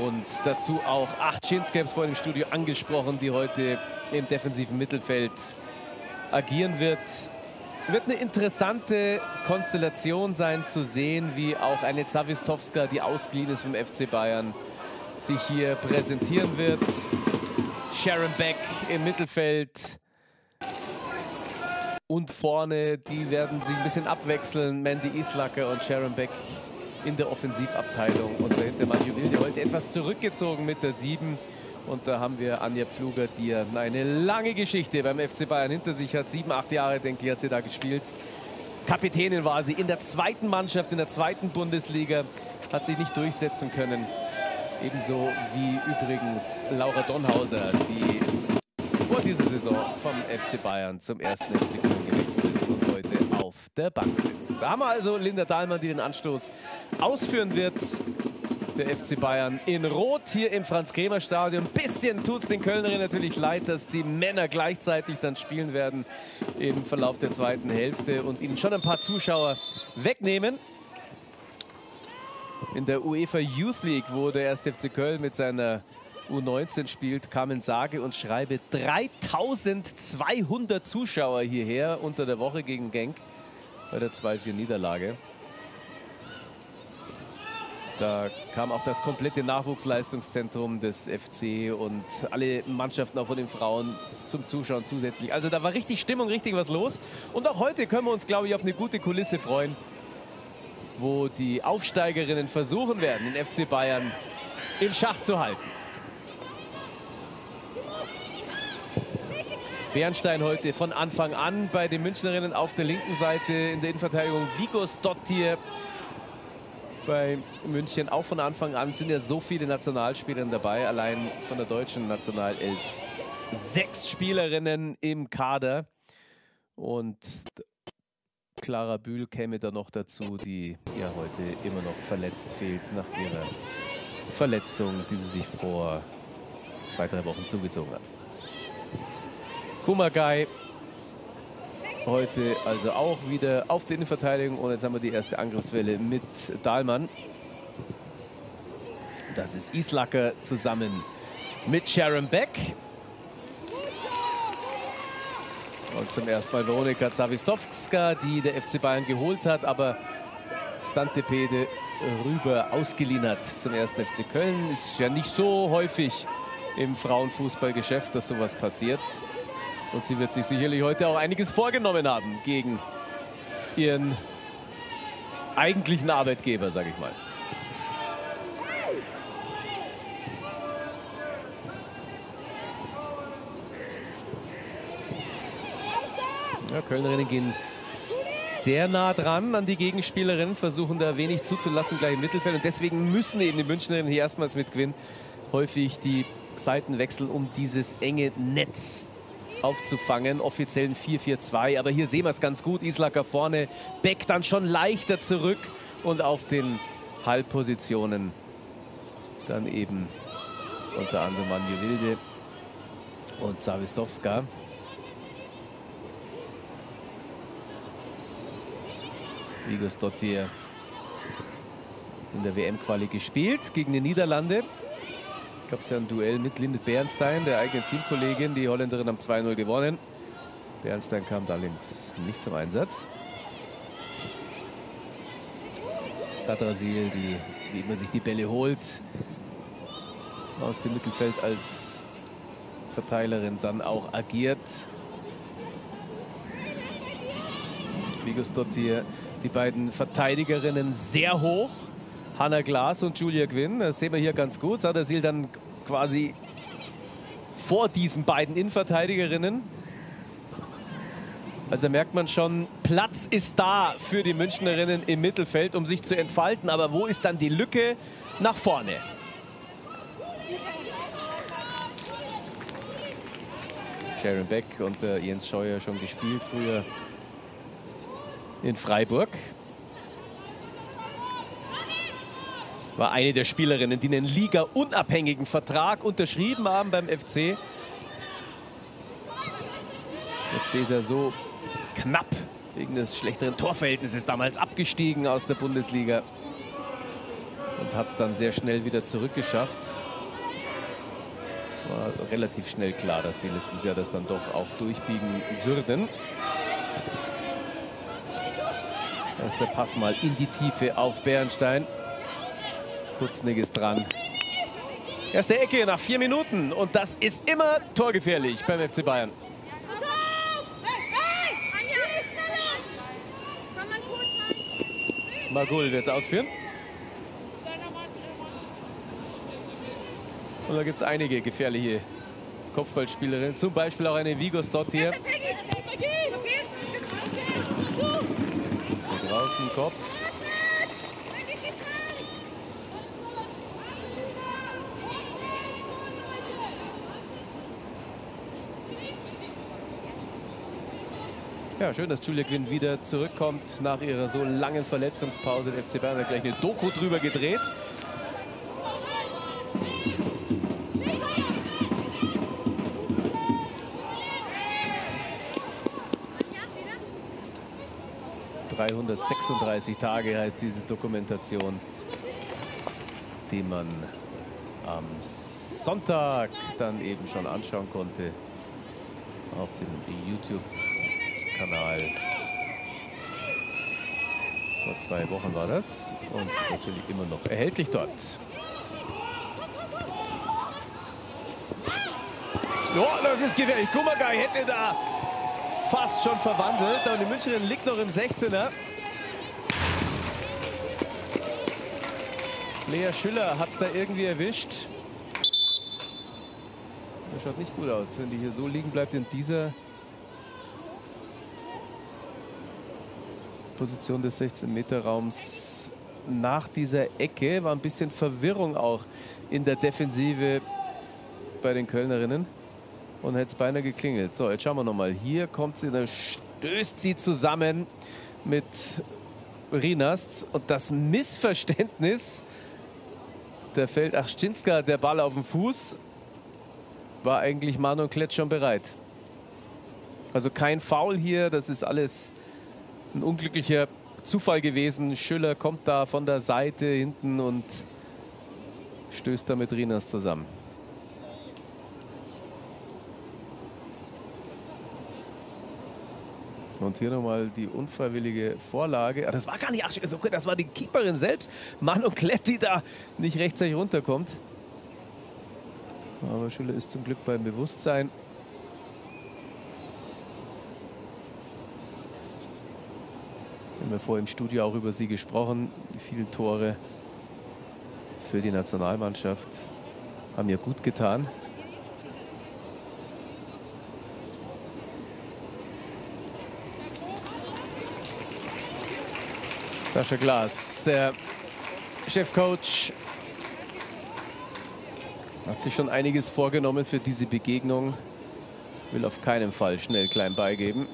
Und dazu auch acht Chinscaps vor dem Studio angesprochen, die heute im defensiven Mittelfeld agieren wird. Wird eine interessante Konstellation sein zu sehen, wie auch eine Zawistowska, die ausgeliehen ist vom FC Bayern, sich hier präsentieren wird. Sharon Beck im Mittelfeld. Und vorne, die werden sich ein bisschen abwechseln. Mandy Islacker und Sharon Beck in der Offensivabteilung. Und dahinter Manu Wilde heute etwas zurückgezogen mit der 7. Und da haben wir Anja Pfluger, die eine lange Geschichte beim FC Bayern hinter sich hat. Sieben, acht Jahre, denke ich, hat sie da gespielt. Kapitänin war sie in der zweiten Mannschaft, in der zweiten Bundesliga. Hat sich nicht durchsetzen können. Ebenso wie übrigens Laura Donhauser, die vor dieser Saison vom FC Bayern zum ersten FC Köln gewechselt ist und heute der Bank sitzt. Da haben wir also Linda Dahlmann, die den Anstoß ausführen wird. Der FC Bayern in Rot hier im Franz-Kremer-Stadion. Bisschen tut es den Kölnerinnen natürlich leid, dass die Männer gleichzeitig dann spielen werden im Verlauf der zweiten Hälfte und ihnen schon ein paar Zuschauer wegnehmen. In der UEFA Youth League, wo der 1. FC Köln mit seiner U19 spielt, kamen sage und schreibe 3200 Zuschauer hierher unter der Woche gegen Genk bei der 2-4-Niederlage. Da kam auch das komplette Nachwuchsleistungszentrum des FC und alle Mannschaften auch von den Frauen zum Zuschauen zusätzlich. Also da war richtig Stimmung, richtig was los. Und auch heute können wir uns, glaube ich, auf eine gute Kulisse freuen, wo die Aufsteigerinnen versuchen werden, den FC Bayern im Schach zu halten. Bernstein heute von Anfang an bei den Münchnerinnen auf der linken Seite in der Innenverteidigung. Vigos Dottir bei München auch von Anfang an sind ja so viele Nationalspielerinnen dabei, allein von der deutschen Nationalelf. Sechs Spielerinnen im Kader und Clara Bühl käme da noch dazu, die ja heute immer noch verletzt fehlt nach ihrer Verletzung, die sie sich vor zwei, drei Wochen zugezogen hat. Kumagai Heute also auch wieder auf der Innenverteidigung. Und jetzt haben wir die erste Angriffswelle mit Dahlmann. Das ist Islacker zusammen mit Sharon Beck. Und zum ersten Mal Veronika Zawistowska, die der FC Bayern geholt hat, aber Stantepede rüber ausgeliehen hat zum ersten FC Köln. Ist ja nicht so häufig im Frauenfußballgeschäft, dass sowas passiert. Und sie wird sich sicherlich heute auch einiges vorgenommen haben gegen ihren eigentlichen Arbeitgeber, sage ich mal. Ja, Kölnerinnen gehen sehr nah dran an die Gegenspielerinnen, versuchen da wenig zuzulassen gleich im Mittelfeld. Und deswegen müssen eben die Münchnerinnen hier erstmals mit Gewinn häufig die Seiten wechseln, um dieses enge Netz aufzufangen. Offiziell ein 4-4-2, aber hier sehen wir es ganz gut. Islacker vorne, Beck dann schon leichter zurück und auf den Halbpositionen dann eben unter anderem Manje Wilde und Zawistowska. Vigos Dottir in der WM-Quali gespielt gegen die Niederlande gab es ja ein Duell mit Lindet Bernstein, der eigenen Teamkollegin. Die Holländerin haben 2-0 gewonnen. Bernstein kam da links nicht zum Einsatz. Sadrasil, die wie immer sich die Bälle holt, aus dem Mittelfeld als Verteilerin dann auch agiert. Vigos Dottir, die beiden Verteidigerinnen sehr hoch. Hanna Glas und Julia Gwynn. Das sehen wir hier ganz gut. Sadasil dann quasi vor diesen beiden Innenverteidigerinnen. Also merkt man schon, Platz ist da für die Münchnerinnen im Mittelfeld, um sich zu entfalten. Aber wo ist dann die Lücke nach vorne? Sharon Beck und äh, Jens Scheuer schon gespielt früher in Freiburg. War eine der Spielerinnen, die einen Liga-unabhängigen Vertrag unterschrieben haben beim FC. Der FC ist ja so knapp wegen des schlechteren Torverhältnisses damals abgestiegen aus der Bundesliga. und hat es dann sehr schnell wieder zurückgeschafft. War relativ schnell klar, dass sie letztes Jahr das dann doch auch durchbiegen würden. Da ist der Pass mal in die Tiefe auf Bernstein. Kurznick ist dran. Erste Ecke nach vier Minuten und das ist immer torgefährlich beim FC Bayern. Magul wird es ausführen. Und da gibt es einige gefährliche Kopfballspielerinnen. Zum Beispiel auch eine Vigos dort hier. Jetzt im Kopf. Ja, schön, dass Julia Quinn wieder zurückkommt nach ihrer so langen Verletzungspause. Der FC Bayern hat gleich eine Doku drüber gedreht. ...336 Tage heißt diese Dokumentation, die man am Sonntag dann eben schon anschauen konnte auf dem YouTube Kanal. Vor zwei Wochen war das und natürlich immer noch erhältlich dort. Oh, das ist gefährlich. Kumagai hätte da fast schon verwandelt. Und die Müncherin liegt noch im 16er. Lea Schüller hat es da irgendwie erwischt. Das schaut nicht gut aus, wenn die hier so liegen bleibt in dieser Position des 16-Meter-Raums nach dieser Ecke. War ein bisschen Verwirrung auch in der Defensive bei den Kölnerinnen. Und hätte es beinahe geklingelt. So, jetzt schauen wir nochmal. Hier kommt sie, da stößt sie zusammen mit Rinast. Und das Missverständnis, der fällt Achczynska, der Ball auf dem Fuß, war eigentlich Manon Klett schon bereit. Also kein Foul hier, das ist alles ein unglücklicher Zufall gewesen. Schüller kommt da von der Seite hinten und stößt da mit Rinas zusammen. Und hier nochmal die unfreiwillige Vorlage. Ah, das war gar nicht okay, das war die Keeperin selbst. Mann und Klett, die da nicht rechtzeitig runterkommt. Aber Schüller ist zum Glück beim Bewusstsein. Haben wir vorher im Studio auch über sie gesprochen. Die vielen Tore für die Nationalmannschaft haben ihr gut getan. Sascha Glas, der Chefcoach, hat sich schon einiges vorgenommen für diese Begegnung. Will auf keinen Fall schnell klein beigeben.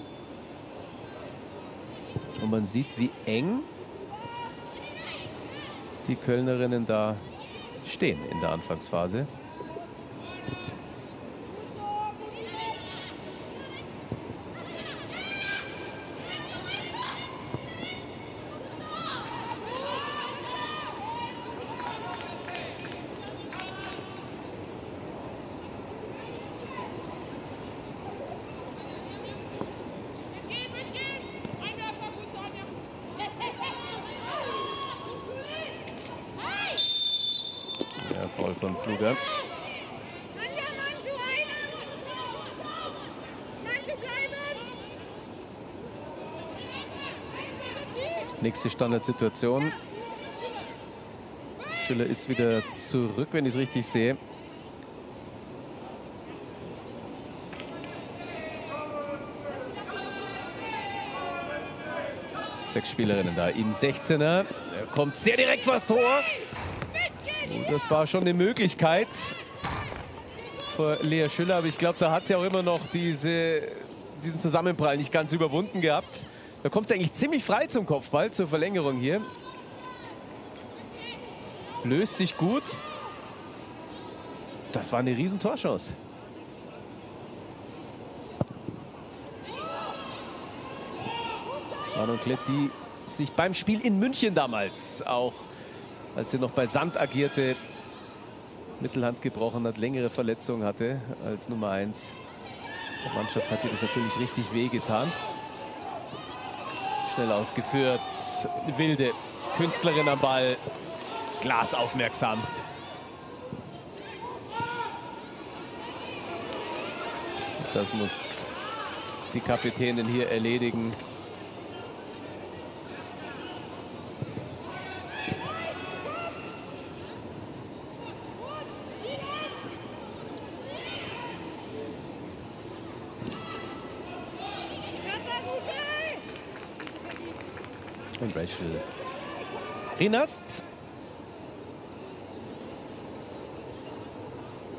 Und man sieht, wie eng die Kölnerinnen da stehen in der Anfangsphase. Pfluger. Nächste Standardsituation. Schiller ist wieder zurück, wenn ich es richtig sehe. Sechs Spielerinnen da im 16er. Er kommt sehr direkt vors Tor. Das war schon eine Möglichkeit für Lea Schüller, aber ich glaube, da hat sie auch immer noch diese, diesen Zusammenprall nicht ganz überwunden gehabt. Da kommt sie eigentlich ziemlich frei zum Kopfball, zur Verlängerung hier. Löst sich gut. Das war eine riesen Torchance. Arno Klett, die sich beim Spiel in München damals auch als er noch bei Sand agierte, Mittelhand gebrochen hat, längere Verletzungen hatte als Nummer 1. Der Mannschaft hat ihr das natürlich richtig wehgetan. Schnell ausgeführt. Wilde Künstlerin am Ball. Glas aufmerksam. Das muss die Kapitänin hier erledigen. Und Rachel Rinast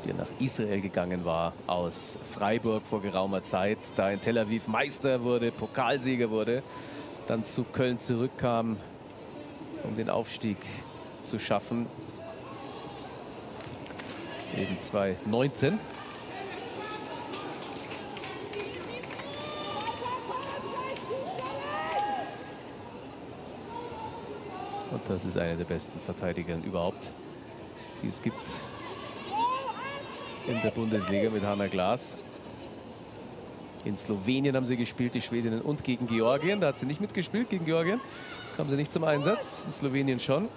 die nach Israel gegangen war, aus Freiburg vor geraumer Zeit, da in Tel Aviv Meister wurde, Pokalsieger wurde, dann zu Köln zurückkam, um den Aufstieg zu schaffen. Eben 2019. das ist eine der besten Verteidiger überhaupt, die es gibt in der Bundesliga mit Hanna Glas. In Slowenien haben sie gespielt, die Schwedinnen und gegen Georgien. Da hat sie nicht mitgespielt gegen Georgien. Kam sie nicht zum Einsatz. In Slowenien schon.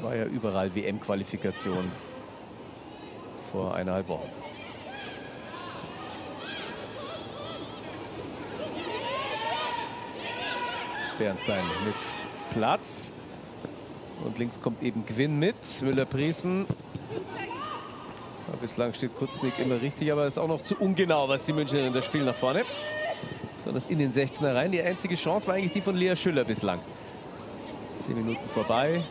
War ja überall WM-Qualifikation vor eineinhalb Wochen. Bernstein mit Platz. Und links kommt eben Gwinn mit. Müller-Priesen Bislang steht Kutznick immer richtig, aber ist auch noch zu ungenau, was die Münchner in das Spiel nach vorne. Besonders in den 16er rein. Die einzige Chance war eigentlich die von Lea Schüller bislang. Zehn Minuten vorbei.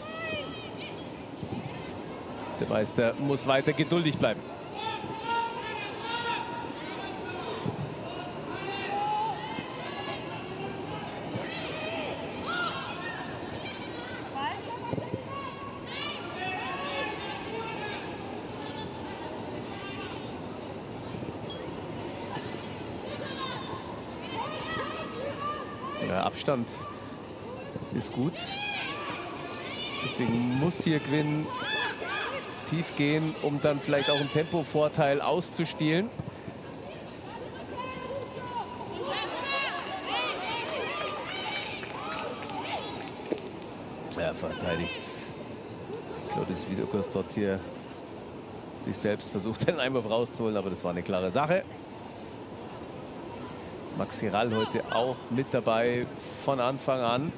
Der Meister muss weiter geduldig bleiben. Abstand ist gut. Deswegen muss hier Quinn tief gehen, um dann vielleicht auch einen Tempovorteil auszuspielen. Er verteidigt Claudius Vidokos dort hier sich selbst versucht, den Einwurf rauszuholen, aber das war eine klare Sache. Max Hiral heute auch mit dabei von Anfang an.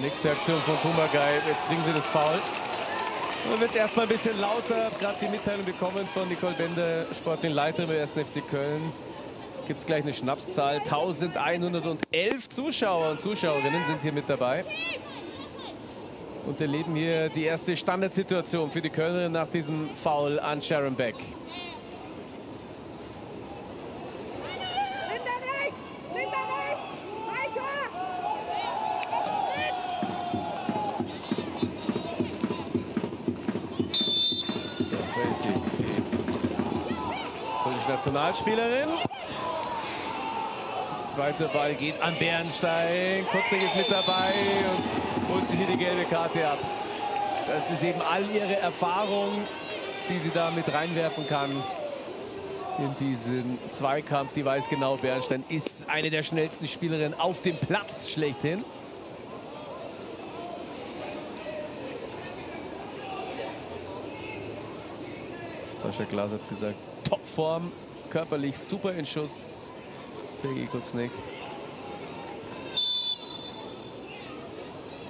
Nächste Aktion von Kumagai. Jetzt kriegen sie das Foul. Dann wird es erstmal ein bisschen lauter. Gerade die Mitteilung bekommen von Nicole Bender, Sportleiterin beim 1. FC Köln. Gibt es gleich eine Schnapszahl. 1111 Zuschauer und Zuschauerinnen sind hier mit dabei. Und erleben hier die erste Standardsituation für die Kölnerin nach diesem Foul an Sharon Beck. Nationalspielerin. Zweiter Ball geht an Bernstein. Kurzling ist mit dabei und holt sich hier die gelbe Karte ab. Das ist eben all ihre Erfahrung, die sie da mit reinwerfen kann in diesen Zweikampf. Die weiß genau, Bernstein ist eine der schnellsten Spielerinnen auf dem Platz schlechthin. Sascha Glas hat gesagt, Topform körperlich super in Schuss. Peggy Kutznick.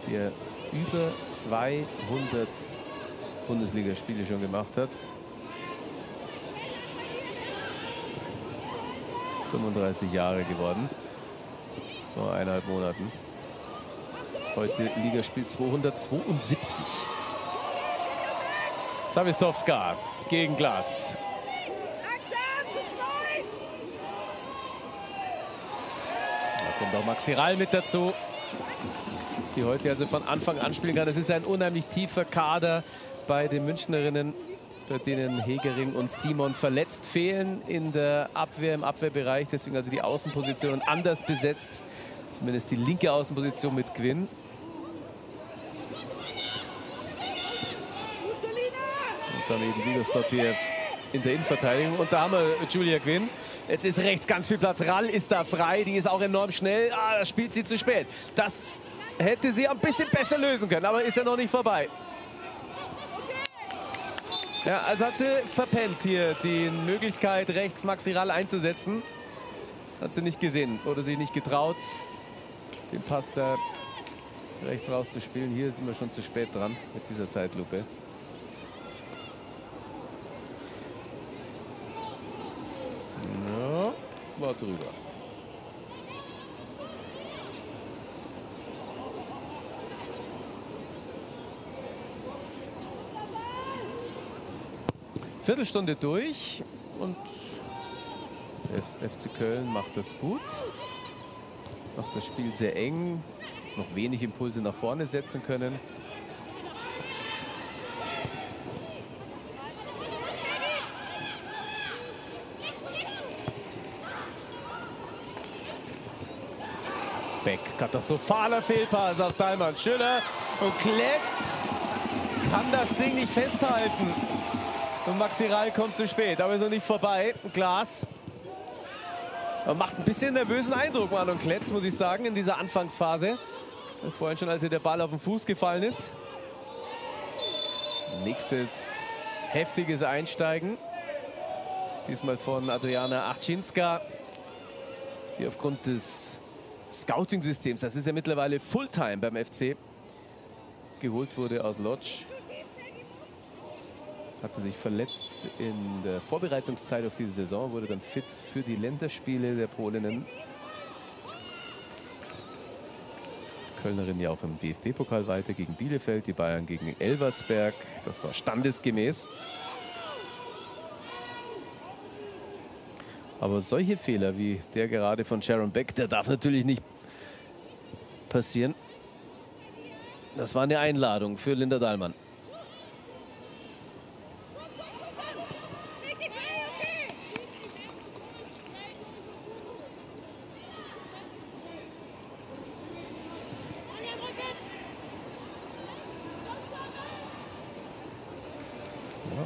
Der über 200 Bundesligaspiele schon gemacht hat. 35 Jahre geworden. Vor eineinhalb Monaten. Heute Ligaspiel 272. Savistowska gegen Glas. Kommt auch Maxi Rall mit dazu, die heute also von Anfang an spielen kann. Das ist ein unheimlich tiefer Kader bei den Münchnerinnen, bei denen Hegering und Simon verletzt fehlen in der Abwehr, im Abwehrbereich. Deswegen also die Außenpositionen anders besetzt. Zumindest die linke Außenposition mit Gwyn. Und dann eben Vigos in der Innenverteidigung. Und da haben wir Julia Quinn. Jetzt ist rechts ganz viel Platz. Rall ist da frei. Die ist auch enorm schnell. Ah, das spielt sie zu spät. Das hätte sie ein bisschen besser lösen können. Aber ist ja noch nicht vorbei. Ja, also hat sie verpennt hier die Möglichkeit, rechts Maxi Rall einzusetzen. Hat sie nicht gesehen oder sich nicht getraut, den Pass da rechts rauszuspielen. Hier sind wir schon zu spät dran mit dieser Zeitlupe. War drüber. Viertelstunde durch und FC Köln macht das gut. Macht das Spiel sehr eng. Noch wenig Impulse nach vorne setzen können. Beck. Katastrophaler Fehlpass auf Daimann. Schüller und Klett kann das Ding nicht festhalten. Und Maxi Rall kommt zu spät, aber ist noch nicht vorbei. Glas macht ein bisschen nervösen Eindruck, Marlon Klett, muss ich sagen, in dieser Anfangsphase. Vorhin schon, als ihr der Ball auf den Fuß gefallen ist. Nächstes heftiges Einsteigen. Diesmal von Adriana Achczynska, die aufgrund des Scouting-Systems, das ist ja mittlerweile Fulltime beim FC, geholt wurde aus Lodz. Hatte sich verletzt in der Vorbereitungszeit auf diese Saison, wurde dann fit für die Länderspiele der Polinnen. Kölnerin ja auch im DFB-Pokal weiter gegen Bielefeld, die Bayern gegen Elversberg. Das war standesgemäß. Aber solche Fehler wie der gerade von Sharon Beck, der darf natürlich nicht passieren. Das war eine Einladung für Linda Dahlmann.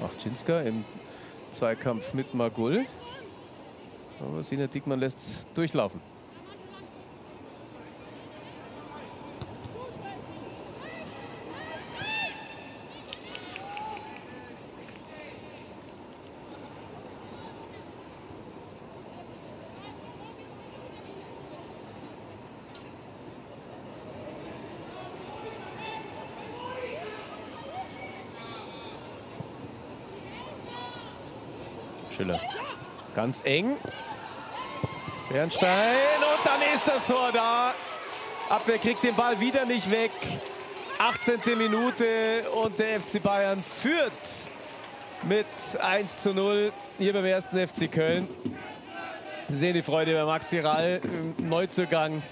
Achczynska im Zweikampf mit Magul. Aber Sina Diekmann lässt es durchlaufen. Schiller. Ganz eng. Bernstein und dann ist das Tor da. Abwehr kriegt den Ball wieder nicht weg. 18. Minute und der FC Bayern führt mit 1 zu 0 hier beim ersten FC Köln. Sie sehen die Freude bei Maxi Rall im Neuzugang.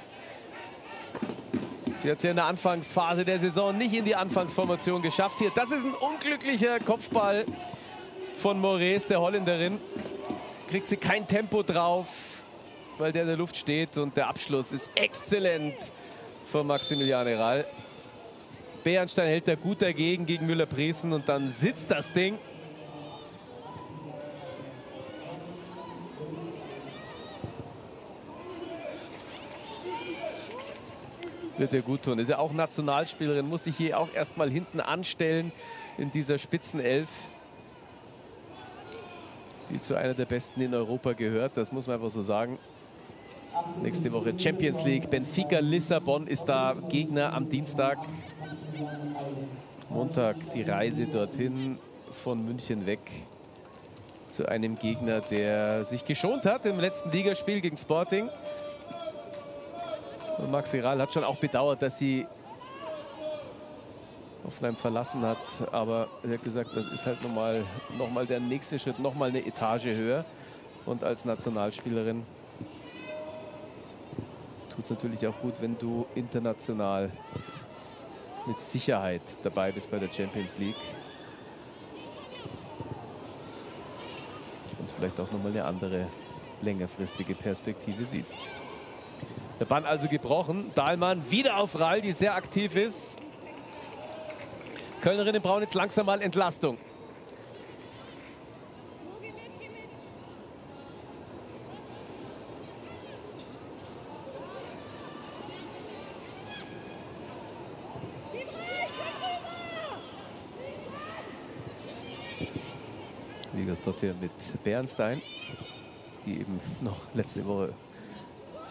Sie hat es ja in der Anfangsphase der Saison nicht in die Anfangsformation geschafft. Hier, das ist ein unglücklicher Kopfball von Moraes, der Holländerin. Kriegt sie kein Tempo drauf weil der in der Luft steht. Und der Abschluss ist exzellent von Maximiliane Rall. Bernstein hält da gut dagegen gegen Müller-Priesen und dann sitzt das Ding. Wird ihr gut tun. Ist ja auch Nationalspielerin, muss sich hier auch erstmal hinten anstellen in dieser Spitzenelf die zu einer der besten in Europa gehört. Das muss man einfach so sagen. Nächste Woche Champions League. Benfica Lissabon ist da Gegner am Dienstag. Montag die Reise dorthin von München weg zu einem Gegner, der sich geschont hat im letzten Ligaspiel gegen Sporting. Und Maxi Rall hat schon auch bedauert, dass sie Hoffenheim verlassen hat. Aber er hat gesagt, das ist halt nochmal noch mal der nächste Schritt, nochmal eine Etage höher. Und als Nationalspielerin tut es natürlich auch gut, wenn du international mit Sicherheit dabei bist bei der Champions League. Und vielleicht auch nochmal eine andere längerfristige Perspektive siehst. Der Bann also gebrochen. Dahlmann wieder auf Rall, die sehr aktiv ist. Kölnerinnen brauchen jetzt langsam mal Entlastung. Vigas dort hier mit Bernstein, die eben noch letzte Woche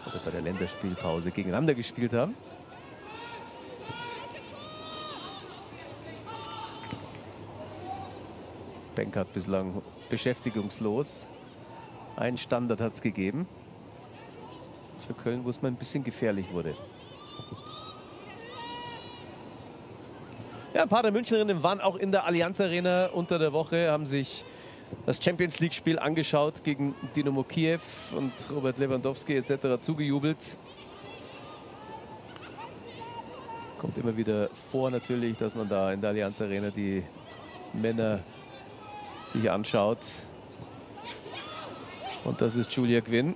oder bei der Länderspielpause gegeneinander gespielt haben. Benkert bislang beschäftigungslos. Ein Standard hat es gegeben. Für Köln, wo es mal ein bisschen gefährlich wurde. Ja, ein paar der Münchnerinnen waren auch in der Allianz Arena unter der Woche, haben sich das Champions League-Spiel angeschaut gegen Dynamo Kiew und Robert Lewandowski etc. zugejubelt. Kommt immer wieder vor natürlich, dass man da in der Allianz Arena die Männer sich anschaut. Und das ist Julia Quinn.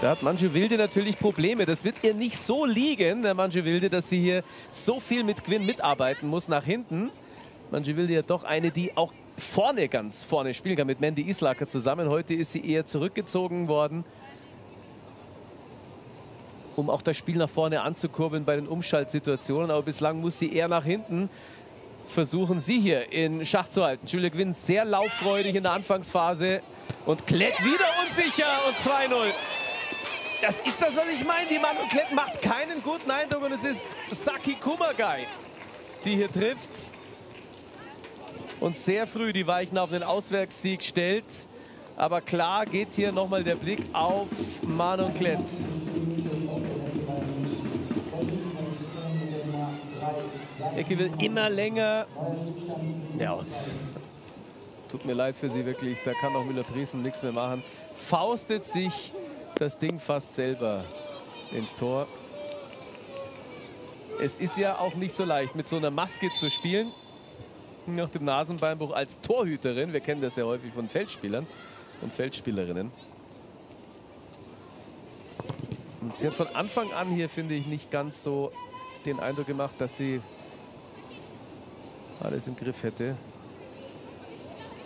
Da hat Manju Wilde natürlich Probleme. Das wird ihr nicht so liegen, der Manju Wilde, dass sie hier so viel mit Quinn mitarbeiten muss nach hinten. Manju Wilde ja doch eine, die auch vorne ganz vorne spielen kann mit Mandy Islacker zusammen. Heute ist sie eher zurückgezogen worden, um auch das Spiel nach vorne anzukurbeln bei den Umschaltsituationen. Aber bislang muss sie eher nach hinten versuchen sie hier in Schach zu halten. Julia Gwynn sehr lauffreudig in der Anfangsphase und Klett wieder unsicher und 2-0. Das ist das, was ich meine. Die Mann und Klett macht keinen guten Eindruck und es ist Saki Kumagai, die hier trifft und sehr früh die Weichen auf den Auswärtssieg stellt. Aber klar geht hier nochmal der Blick auf Manon Klett. Ecke wird immer länger. Ja, und tut mir leid für sie wirklich. Da kann auch Müller-Priesen nichts mehr machen. Faustet sich das Ding fast selber ins Tor. Es ist ja auch nicht so leicht, mit so einer Maske zu spielen. Nach dem Nasenbeinbruch als Torhüterin. Wir kennen das ja häufig von Feldspielern und Feldspielerinnen. Und sie hat von Anfang an hier, finde ich, nicht ganz so den Eindruck gemacht, dass sie alles im Griff hätte.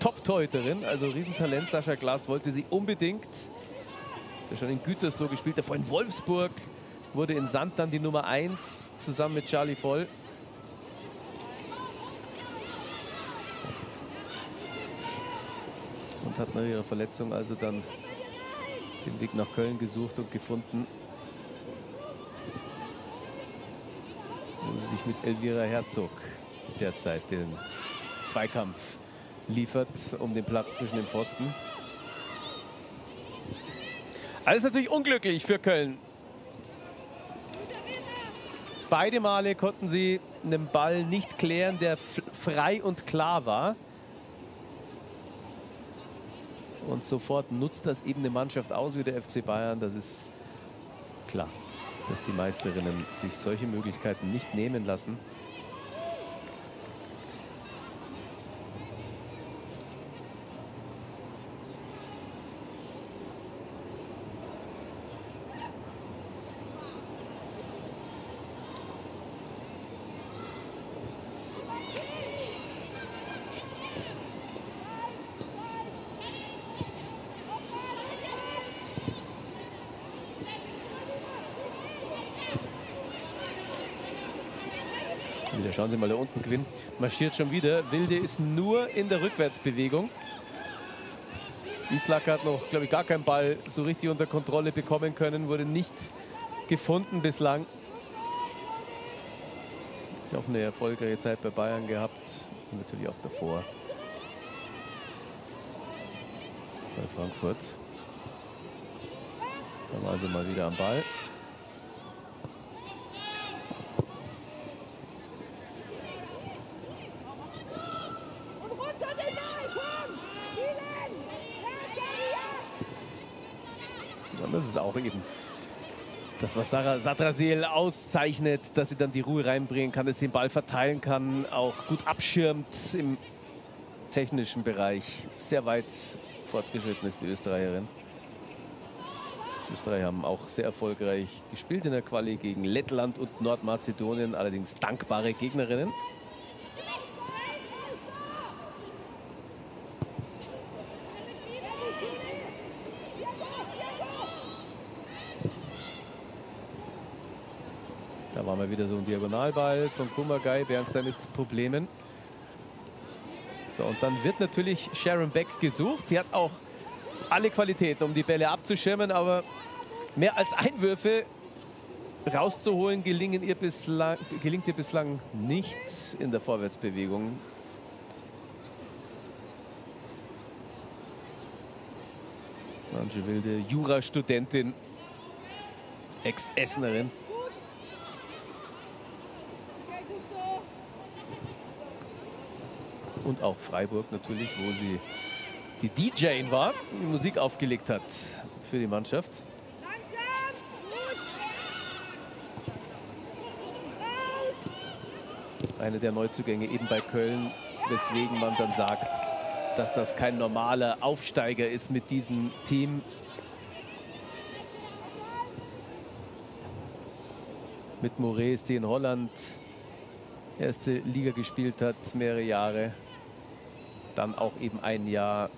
Top-Torhüterin, also Riesentalent. Sascha Glas wollte sie unbedingt. Der schon in Gütersloh gespielt, der vor in Wolfsburg wurde in Sand dann die Nummer 1 zusammen mit Charlie Voll. Und hat nach ihrer Verletzung also dann den Weg nach Köln gesucht und gefunden. Wo sie sich mit Elvira Herzog derzeit den Zweikampf liefert um den Platz zwischen den Pfosten. Alles natürlich unglücklich für Köln. Beide Male konnten sie einen Ball nicht klären, der frei und klar war. Und sofort nutzt das eben eine Mannschaft aus wie der FC Bayern. Das ist klar, dass die Meisterinnen sich solche Möglichkeiten nicht nehmen lassen. Schauen Sie mal, da unten Gewinn marschiert schon wieder. Wilde ist nur in der Rückwärtsbewegung. Islak hat noch, glaube ich, gar keinen Ball so richtig unter Kontrolle bekommen können. Wurde nicht gefunden bislang. Hat auch eine erfolgreiche Zeit bei Bayern gehabt. Und natürlich auch davor. Bei Frankfurt. Da war sie mal wieder am Ball. Auch eben das, was Sarah Sadrasil auszeichnet, dass sie dann die Ruhe reinbringen kann, dass sie den Ball verteilen kann, auch gut abschirmt im technischen Bereich. Sehr weit fortgeschritten ist die Österreicherin. Die Österreicher haben auch sehr erfolgreich gespielt in der Quali gegen Lettland und Nordmazedonien, allerdings dankbare Gegnerinnen. Da war mal wieder so ein Diagonalball von Kumagai, Bernstein mit Problemen. So, und dann wird natürlich Sharon Beck gesucht. Sie hat auch alle Qualitäten, um die Bälle abzuschirmen, aber mehr als Einwürfe rauszuholen gelingen ihr bislang, gelingt ihr bislang nicht in der Vorwärtsbewegung. Manche wilde Jurastudentin, Ex-Essenerin. Und auch Freiburg natürlich, wo sie die DJ war, die Musik aufgelegt hat für die Mannschaft. Eine der Neuzugänge eben bei Köln, weswegen man dann sagt, dass das kein normaler Aufsteiger ist mit diesem Team. Mit Moraes, die in Holland erste Liga gespielt hat, mehrere Jahre dann auch eben ein Jahr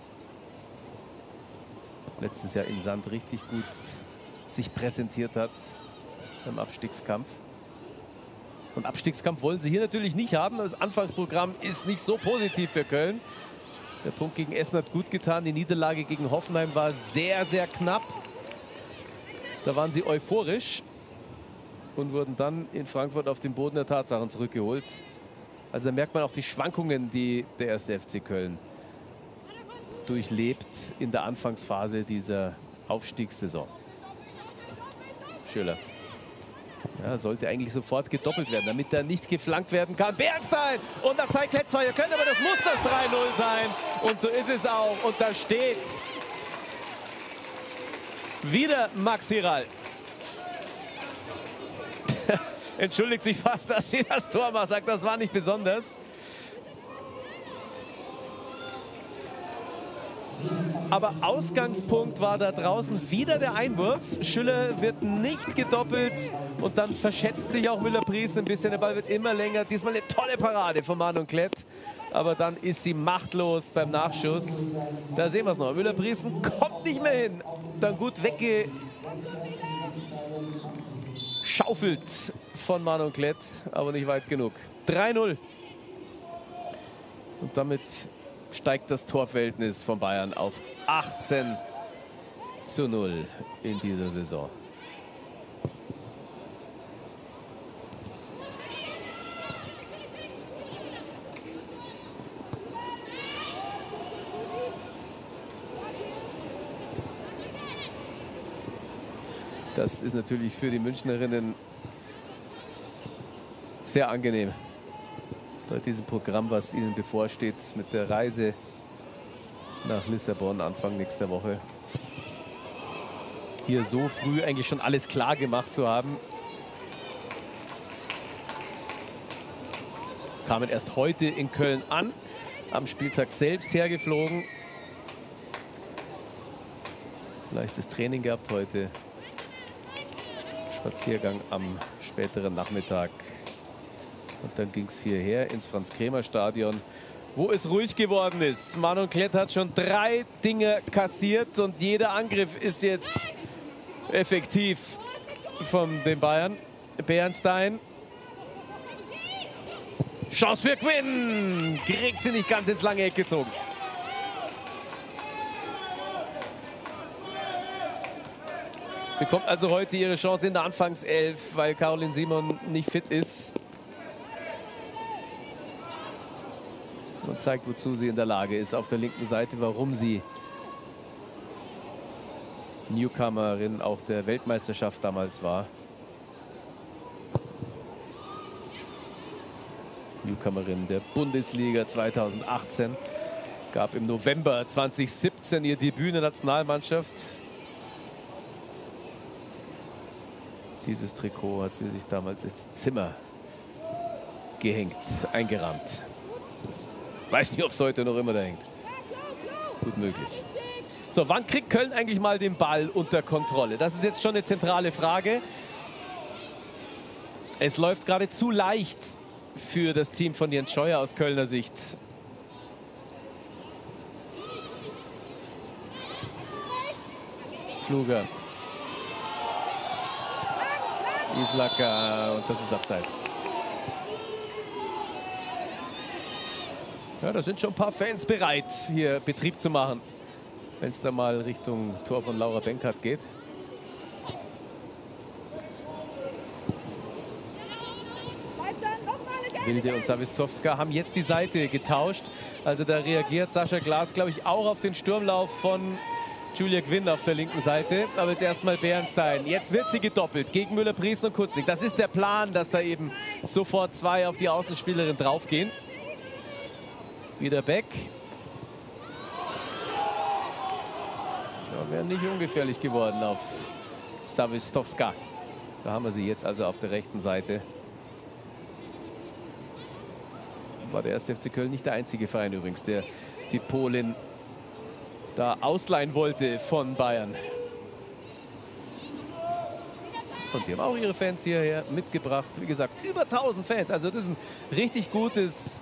letztes Jahr in Sand richtig gut sich präsentiert hat beim Abstiegskampf. Und Abstiegskampf wollen sie hier natürlich nicht haben. Das Anfangsprogramm ist nicht so positiv für Köln. Der Punkt gegen Essen hat gut getan. Die Niederlage gegen Hoffenheim war sehr, sehr knapp. Da waren sie euphorisch und wurden dann in Frankfurt auf den Boden der Tatsachen zurückgeholt. Also da merkt man auch die Schwankungen, die der erste FC Köln durchlebt in der Anfangsphase dieser Aufstiegssaison. Schöler. Ja, sollte eigentlich sofort gedoppelt werden, damit er nicht geflankt werden kann. Bernstein! Und da zeigt Kletz ihr könnt, aber das muss das 3-0 sein. Und so ist es auch. Und da steht wieder Max Hiral entschuldigt sich fast, dass sie das Tor macht. Sagt, das war nicht besonders. Aber Ausgangspunkt war da draußen wieder der Einwurf. Schüller wird nicht gedoppelt und dann verschätzt sich auch Müller-Priest ein bisschen. Der Ball wird immer länger. Diesmal eine tolle Parade von Manon Klett. Aber dann ist sie machtlos beim Nachschuss. Da sehen wir es noch. Müller-Priesen kommt nicht mehr hin. Dann gut wegge geschaufelt von Manon Klett, aber nicht weit genug. 3-0. Und damit steigt das Torverhältnis von Bayern auf 18 zu 0 in dieser Saison. Das ist natürlich für die Münchnerinnen sehr angenehm bei diesem Programm, was ihnen bevorsteht mit der Reise nach Lissabon Anfang nächster Woche. Hier so früh eigentlich schon alles klar gemacht zu haben. Kamen erst heute in Köln an, am Spieltag selbst hergeflogen. Leichtes Training gehabt heute. Spaziergang am späteren Nachmittag. Und dann ging es hierher ins Franz-Kremer-Stadion, wo es ruhig geworden ist. Manon Klett hat schon drei Dinge kassiert und jeder Angriff ist jetzt effektiv von den Bayern. Bernstein. Chance für Quinn. Kriegt sie nicht ganz ins lange Eck gezogen. Bekommt also heute ihre Chance in der Anfangself, weil Caroline Simon nicht fit ist. Und zeigt, wozu sie in der Lage ist. Auf der linken Seite, warum sie Newcomerin auch der Weltmeisterschaft damals war. Newcomerin der Bundesliga 2018. Gab im November 2017 ihr Debüt in der Nationalmannschaft Dieses Trikot hat sie sich damals ins Zimmer gehängt, eingerahmt. Weiß nicht, ob es heute noch immer da hängt. Gut möglich. So, wann kriegt Köln eigentlich mal den Ball unter Kontrolle? Das ist jetzt schon eine zentrale Frage. Es läuft gerade zu leicht für das Team von Jens Scheuer aus Kölner Sicht. Fluger. Islacker und das ist abseits. Ja, da sind schon ein paar Fans bereit, hier Betrieb zu machen, wenn es da mal Richtung Tor von Laura Benkert geht. Wilde und Savistowska haben jetzt die Seite getauscht. Also da reagiert Sascha Glas, glaube ich, auch auf den Sturmlauf von Julia Gwynn auf der linken Seite. Aber jetzt erstmal Bernstein. Jetzt wird sie gedoppelt gegen Müller-Priesen und Kurznick. Das ist der Plan, dass da eben sofort zwei auf die Außenspielerin draufgehen. Wieder Beck. Ja, Wäre nicht ungefährlich geworden auf Savistowska. Da haben wir sie jetzt also auf der rechten Seite. War der erste FC Köln nicht der einzige Verein übrigens, der die Polin da ausleihen wollte von Bayern. Und die haben auch ihre Fans hierher mitgebracht. Wie gesagt, über 1000 Fans. Also das ist ein richtig gutes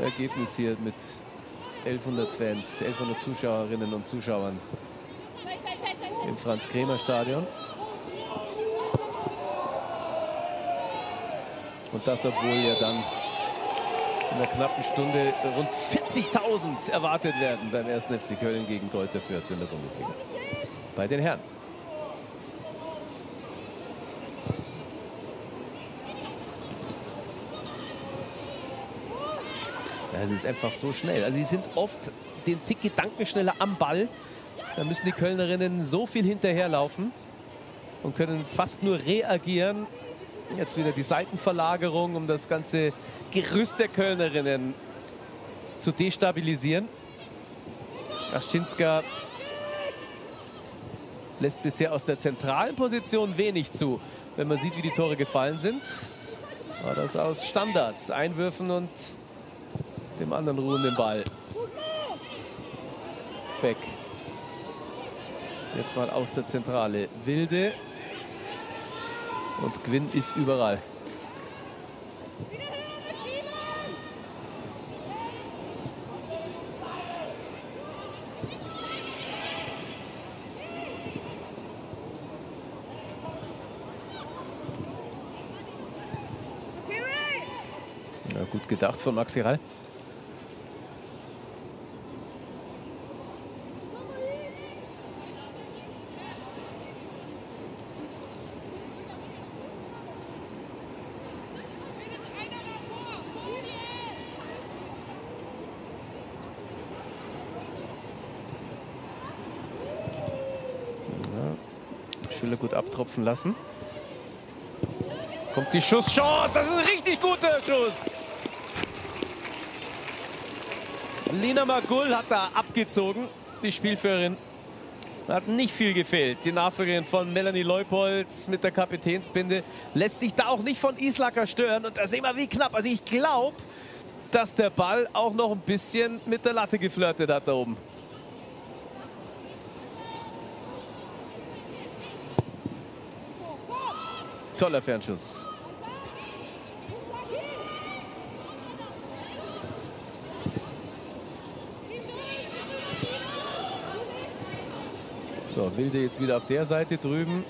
Ergebnis hier mit 1100 Fans, 1100 Zuschauerinnen und Zuschauern im Franz-Kremer-Stadion. Und das, obwohl ja dann in einer knappen Stunde rund 40.000 erwartet werden beim 1. FC Köln gegen Greuther Fürth in der Bundesliga. Bei den Herren. es ist einfach so schnell. Also sie sind oft den Tick gedankenschneller am Ball. Da müssen die Kölnerinnen so viel hinterherlaufen und können fast nur reagieren, Jetzt wieder die Seitenverlagerung, um das ganze Gerüst der Kölnerinnen zu destabilisieren. Aschinska lässt bisher aus der zentralen Position wenig zu. Wenn man sieht, wie die Tore gefallen sind, war das aus Standards, Einwürfen und dem anderen ruhenden Ball. Beck. Jetzt mal aus der Zentrale. Wilde und Gwyn ist überall. Ja, gut gedacht von Maxi Rall. Gut abtropfen lassen. Kommt die Schusschance. Das ist ein richtig guter Schuss. Lina Magul hat da abgezogen, die Spielführerin. Hat nicht viel gefehlt. Die Nachfolgerin von Melanie Leupolz mit der Kapitänsbinde lässt sich da auch nicht von Islacker stören. Und da sehen wir, wie knapp. Also ich glaube, dass der Ball auch noch ein bisschen mit der Latte geflirtet hat da oben. Toller Fernschuss. So, Wilde jetzt wieder auf der Seite drüben.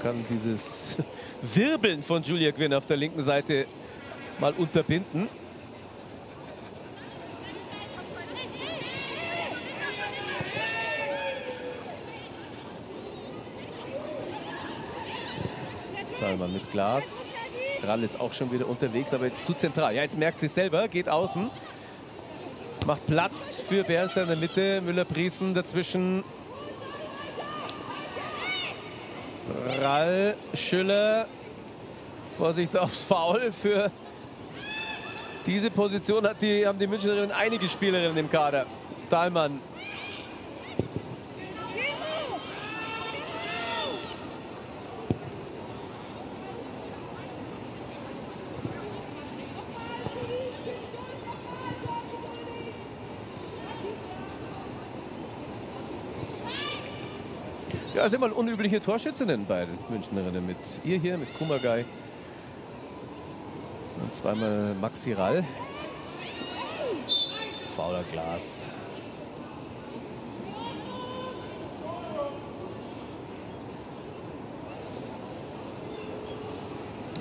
Kann dieses Wirbeln von Julia Quinn auf der linken Seite mal unterbinden. Dahlmann mit Glas. Rall ist auch schon wieder unterwegs, aber jetzt zu zentral. Ja, jetzt merkt sie selber, geht außen. Macht Platz für Bernstein in der Mitte. Müller-Priesen dazwischen. Rall, Schüller. Vorsicht aufs Foul für diese Position hat die, haben die Münchnerinnen einige Spielerinnen im Kader. Dahlmann. Sind mal unübliche Torschützinnen bei den Münchnerinnen mit ihr hier, mit Kumagai. Und zweimal Maxi Rall. Fauler Glas.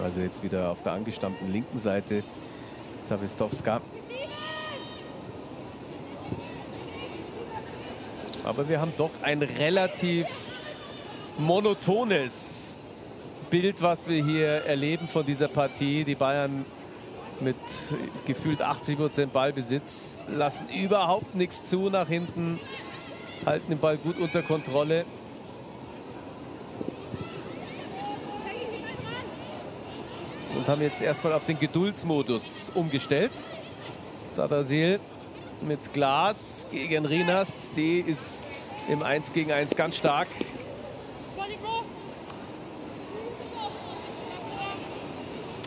Also jetzt wieder auf der angestammten linken Seite Zawistowska. Aber wir haben doch ein relativ monotones Bild, was wir hier erleben von dieser Partie. Die Bayern mit gefühlt 80 Prozent Ballbesitz lassen überhaupt nichts zu nach hinten, halten den Ball gut unter Kontrolle. Und haben jetzt erstmal auf den Geduldsmodus umgestellt. Sadasil mit Glas gegen Rinast. Die ist im 1 gegen 1 ganz stark.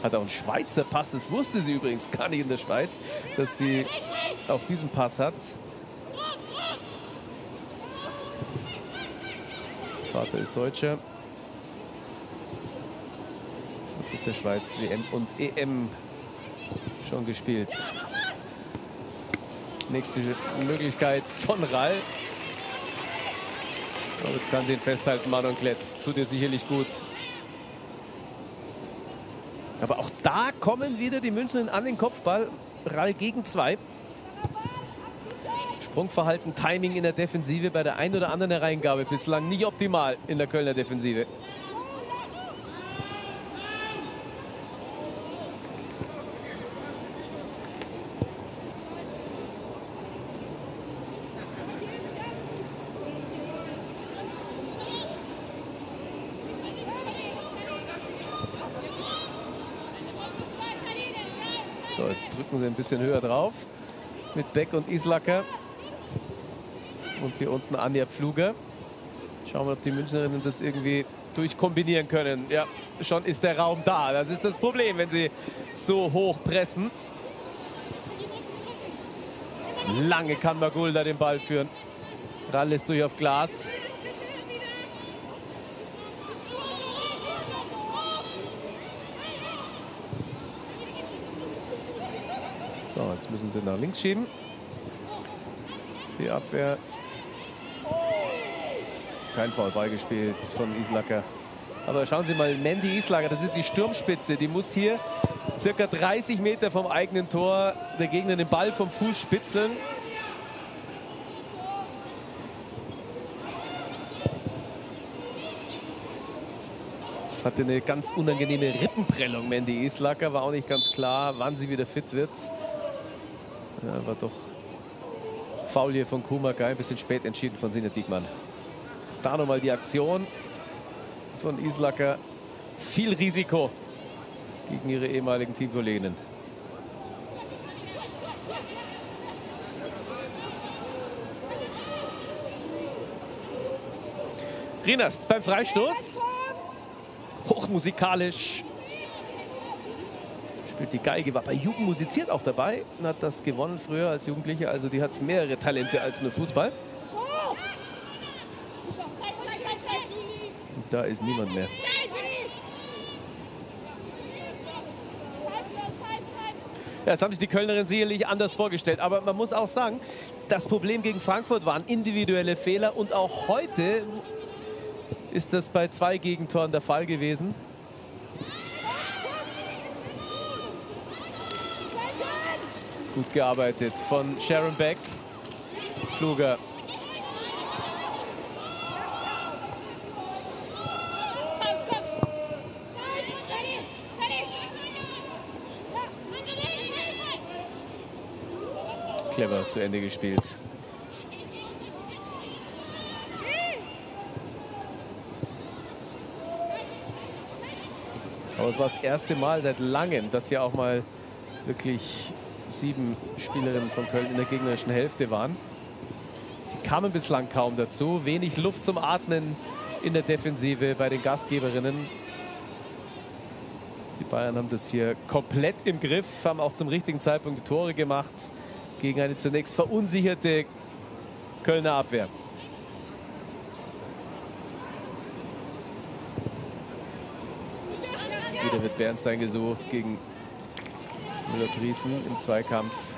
Hat auch einen Schweizer Pass, das wusste sie übrigens gar nicht in der Schweiz, dass sie auch diesen Pass hat. Vater ist Deutscher. Mit der Schweiz WM und EM schon gespielt. Nächste Möglichkeit von Rall. Jetzt kann sie ihn festhalten, Manon Klett. Tut ihr sicherlich gut. Aber auch da kommen wieder die München an den Kopfball. Rall gegen zwei. Sprungverhalten, Timing in der Defensive bei der ein oder anderen Hereingabe bislang nicht optimal in der Kölner Defensive. Jetzt drücken sie ein bisschen höher drauf mit Beck und Islacker. Und hier unten Anja Pfluger. Schauen wir, ob die Münchnerinnen das irgendwie durchkombinieren können. Ja, schon ist der Raum da. Das ist das Problem, wenn sie so hoch pressen. Lange kann Magulda den Ball führen. Rall ist durch auf Glas. So, jetzt müssen sie nach links schieben. Die Abwehr. Kein Foul beigespielt von Islacker. Aber schauen Sie mal, Mandy Islacker, das ist die Sturmspitze. Die muss hier circa 30 Meter vom eigenen Tor der Gegner den Ball vom Fuß spitzeln. Hatte eine ganz unangenehme Rippenprellung, Mandy Islacker. War auch nicht ganz klar, wann sie wieder fit wird. Ja, war doch faul hier von Kumaka. Ein bisschen spät entschieden von Sinne Diekmann. Da nochmal die Aktion von Islacker. Viel Risiko gegen ihre ehemaligen Teamkolleginnen. Rinast beim Freistoß. Hochmusikalisch spielt die Geige, war bei Jugend musiziert auch dabei und hat das gewonnen früher als Jugendliche. Also die hat mehrere Talente als nur Fußball. Und da ist niemand mehr. Ja, das haben sich die Kölnerinnen sicherlich anders vorgestellt. Aber man muss auch sagen, das Problem gegen Frankfurt waren individuelle Fehler. Und auch heute ist das bei zwei Gegentoren der Fall gewesen. Gut gearbeitet von Sharon Beck. Fluger. Clever zu Ende gespielt. Aber es war das erste Mal seit langem, dass hier auch mal wirklich sieben Spielerinnen von Köln in der gegnerischen Hälfte waren. Sie kamen bislang kaum dazu. Wenig Luft zum Atmen in der Defensive bei den Gastgeberinnen. Die Bayern haben das hier komplett im Griff, haben auch zum richtigen Zeitpunkt die Tore gemacht gegen eine zunächst verunsicherte Kölner Abwehr. Wieder wird Bernstein gesucht gegen Müller-Driesen im Zweikampf.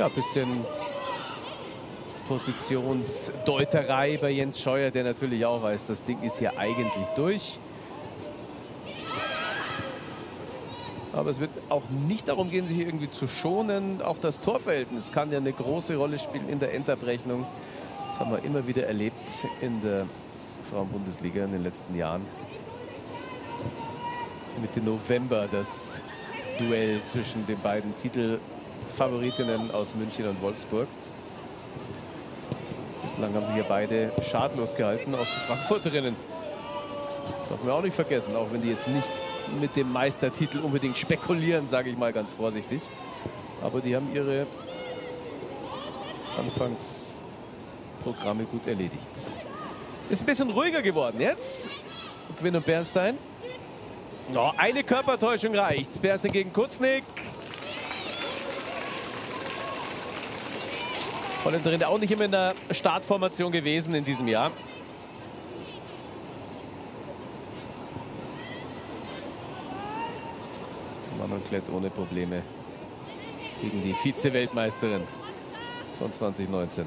Ja, ein bisschen Positionsdeuterei bei Jens Scheuer, der natürlich auch weiß, das Ding ist hier eigentlich durch. Aber es wird auch nicht darum gehen, sich irgendwie zu schonen. Auch das Torverhältnis kann ja eine große Rolle spielen in der Endabrechnung. Das haben wir immer wieder erlebt in der Frauenbundesliga in den letzten Jahren. Mitte November das Duell zwischen den beiden Titel Favoritinnen aus München und Wolfsburg. Bislang haben sich ja beide schadlos gehalten, auch die Frankfurterinnen. Darf man auch nicht vergessen, auch wenn die jetzt nicht mit dem Meistertitel unbedingt spekulieren, sage ich mal ganz vorsichtig. Aber die haben ihre Anfangsprogramme gut erledigt. Ist ein bisschen ruhiger geworden jetzt. Quinn und Bernstein. Oh, eine Körpertäuschung reicht. Bernstein gegen Kurznick. Holländerin auch nicht immer in der Startformation gewesen in diesem Jahr. Manon Klett ohne Probleme gegen die Vize-Weltmeisterin von 2019.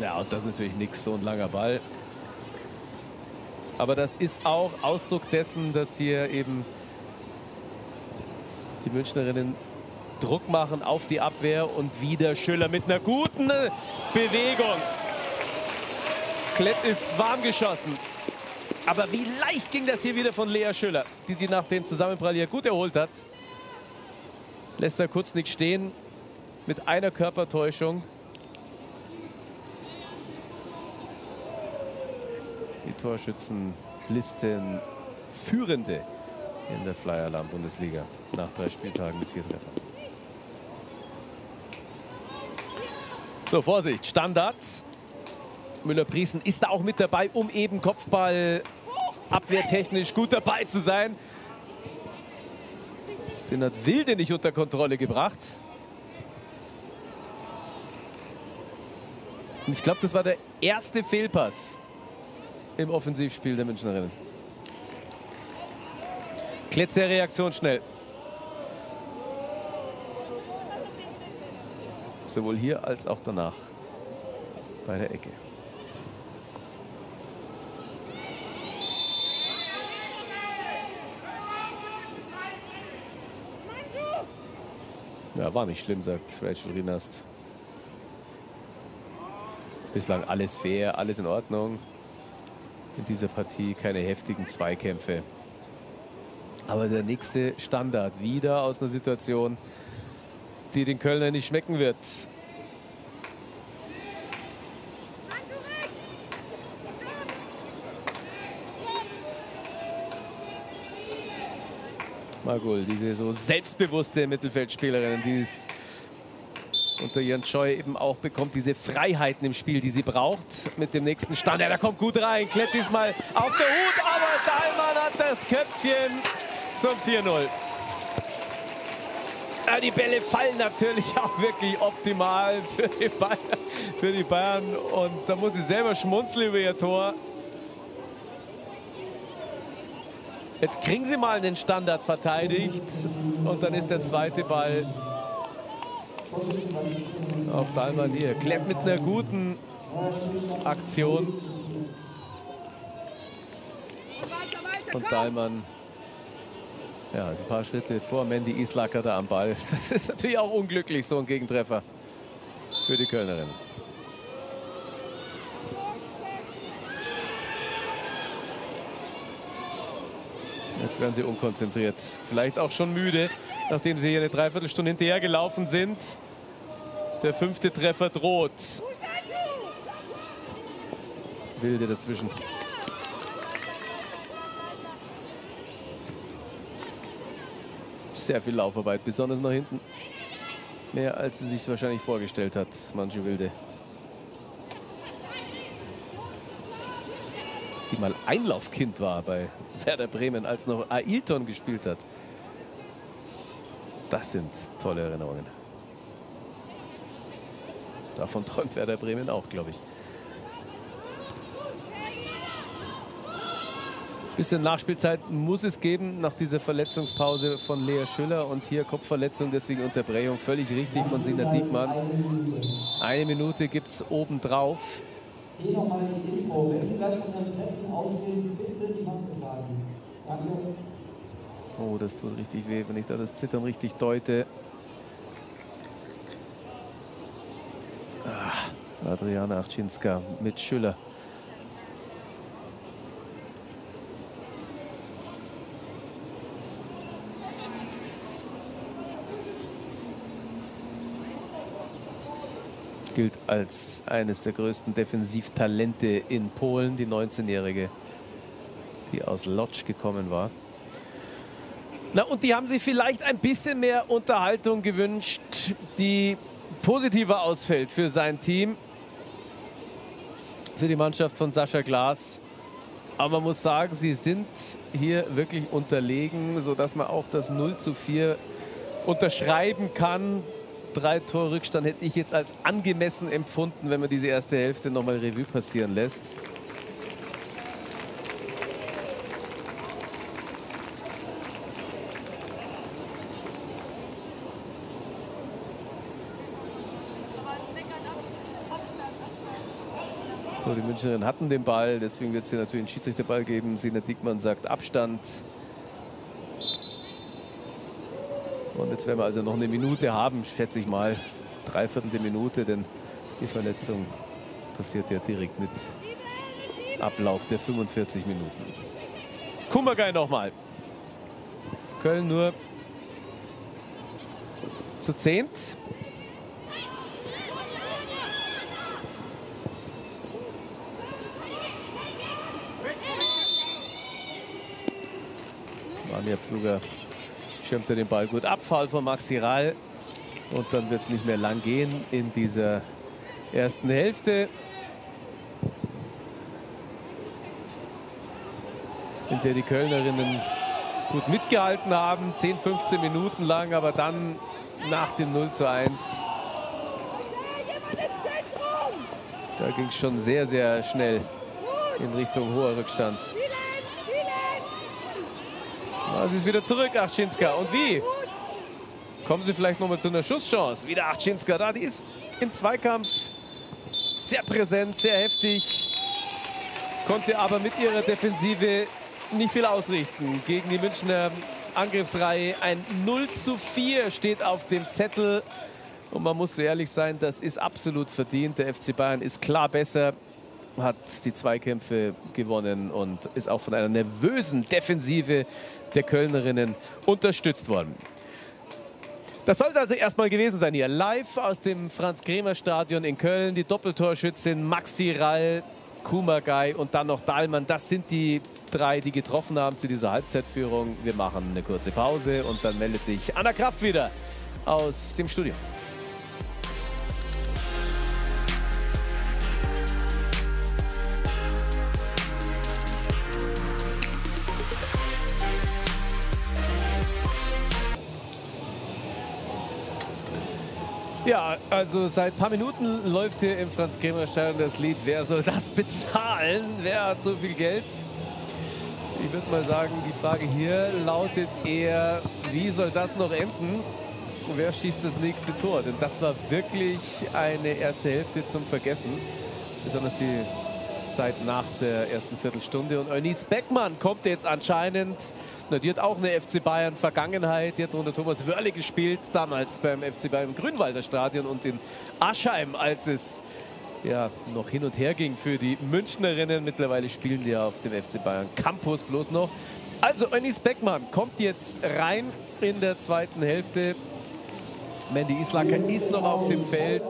Ja, und das ist natürlich nichts, so ein langer Ball. Aber das ist auch Ausdruck dessen, dass hier eben die Münchnerinnen Druck machen auf die Abwehr und wieder Schüller mit einer guten Bewegung. Klett ist warm geschossen. Aber wie leicht ging das hier wieder von Lea Schüller, die sie nach dem Zusammenprall hier gut erholt hat. Lässt er kurz nicht stehen mit einer Körpertäuschung. Die Torschützenlisten führende in der Flyer Alarm Bundesliga nach drei Spieltagen mit vier Treffern. So, Vorsicht, Standard. Müller-Priesen ist da auch mit dabei, um eben Kopfball abwehrtechnisch gut dabei zu sein. Den hat Wilde nicht unter Kontrolle gebracht. Und ich glaube, das war der erste Fehlpass im Offensivspiel der Münchnerinnen. Kletzer Reaktion schnell. Sowohl hier als auch danach bei der Ecke. Ja, war nicht schlimm, sagt Rachel Rinast. Bislang alles fair, alles in Ordnung. In dieser Partie keine heftigen Zweikämpfe. Aber der nächste Standard wieder aus einer Situation, die den Kölner nicht schmecken wird. Magul, diese so selbstbewusste Mittelfeldspielerin, die es unter Jens Scheu eben auch bekommt, diese Freiheiten im Spiel, die sie braucht. Mit dem nächsten Stand, ja, da kommt gut rein, Klett diesmal auf der Hut, aber Dahlmann hat das Köpfchen zum 4-0. Ja, die Bälle fallen natürlich auch wirklich optimal für die, Bayern, für die Bayern. Und da muss sie selber schmunzeln über ihr Tor. Jetzt kriegen sie mal den Standard verteidigt. Und dann ist der zweite Ball auf Dahlmann hier. Klepp mit einer guten Aktion. Und Dahlmann ja, also ein paar Schritte vor Mandy Islacker da am Ball. Das ist natürlich auch unglücklich, so ein Gegentreffer für die Kölnerin. Jetzt werden sie unkonzentriert. Vielleicht auch schon müde, nachdem sie hier eine Dreiviertelstunde hinterher gelaufen sind. Der fünfte Treffer droht. Wilde dazwischen. Sehr viel Laufarbeit, besonders nach hinten. Mehr als sie sich wahrscheinlich vorgestellt hat, manche Wilde. Die mal Einlaufkind war bei Werder Bremen, als noch Ailton gespielt hat. Das sind tolle Erinnerungen. Davon träumt Werder Bremen auch, glaube ich. Bisschen Nachspielzeit muss es geben nach dieser Verletzungspause von Lea Schüller. Und hier Kopfverletzung, deswegen Unterbrechung. Völlig richtig von Sina Diekmann. Eine Minute gibt es obendrauf. Hier nochmal die Info. Wenn Sie gleich von Ihren Plätzen aufstehen, bitte die Maske tragen. Danke. Oh, das tut richtig weh, wenn ich da das Zittern richtig deute. Ah, Adriana Achczynska mit Schüller. Gilt als eines der größten Defensivtalente in Polen, die 19-Jährige, die aus Lodz gekommen war. Na, und die haben sich vielleicht ein bisschen mehr Unterhaltung gewünscht, die positiver ausfällt für sein Team, für die Mannschaft von Sascha Glas. Aber man muss sagen, sie sind hier wirklich unterlegen, sodass man auch das 0 zu 4 unterschreiben kann drei Tor Rückstand hätte ich jetzt als angemessen empfunden, wenn man diese erste Hälfte noch mal Revue passieren lässt. So, die Münchnerinnen hatten den Ball, deswegen wird es hier natürlich einen Schiedsrichterball geben. Sina Dickmann sagt Abstand. Und jetzt werden wir also noch eine Minute haben, schätze ich mal. Dreiviertel der Minute, denn die Verletzung passiert ja direkt mit Ablauf der 45 Minuten. Kummergei nochmal. Köln nur zu zehnt. Manja Pfluger schirmt er den Ball gut ab. Foul von Maxi Rall. Und dann wird es nicht mehr lang gehen in dieser ersten Hälfte. In der die Kölnerinnen gut mitgehalten haben. 10, 15 Minuten lang, aber dann nach dem 0 zu 1. Da ging es schon sehr, sehr schnell in Richtung hoher Rückstand. Sie ist wieder zurück, Achczynska. Und wie? Kommen sie vielleicht noch mal zu einer Schusschance. Wieder Achczynska da. Die ist im Zweikampf sehr präsent, sehr heftig. Konnte aber mit ihrer Defensive nicht viel ausrichten gegen die Münchner Angriffsreihe. Ein 0 zu 4 steht auf dem Zettel. Und man muss so ehrlich sein, das ist absolut verdient. Der FC Bayern ist klar besser hat die Zweikämpfe gewonnen und ist auch von einer nervösen Defensive der Kölnerinnen unterstützt worden. Das soll es also erstmal gewesen sein hier. Live aus dem Franz-Kremer-Stadion in Köln. Die Doppeltorschützin Maxi Rall, Kumagai und dann noch Dahlmann. Das sind die drei, die getroffen haben zu dieser Halbzeitführung. Wir machen eine kurze Pause und dann meldet sich Anna Kraft wieder aus dem Studio. Ja, also seit ein paar Minuten läuft hier im Franz-Kremer-Stadion das Lied Wer soll das bezahlen? Wer hat so viel Geld? Ich würde mal sagen, die Frage hier lautet eher, wie soll das noch enden? Wer schießt das nächste Tor? Denn das war wirklich eine erste Hälfte zum Vergessen. Besonders die Zeit nach der ersten Viertelstunde. Und Eunice Beckmann kommt jetzt anscheinend. Na, die hat auch eine FC Bayern Vergangenheit. Die hat unter Thomas Wörle gespielt, damals beim FC Bayern im Grünwalder Stadion und in Aschheim, als es ja, noch hin und her ging für die Münchnerinnen. Mittlerweile spielen die ja auf dem FC Bayern Campus bloß noch. Also Eunice Beckmann kommt jetzt rein in der zweiten Hälfte. Mandy Islacker ist noch auf dem Feld.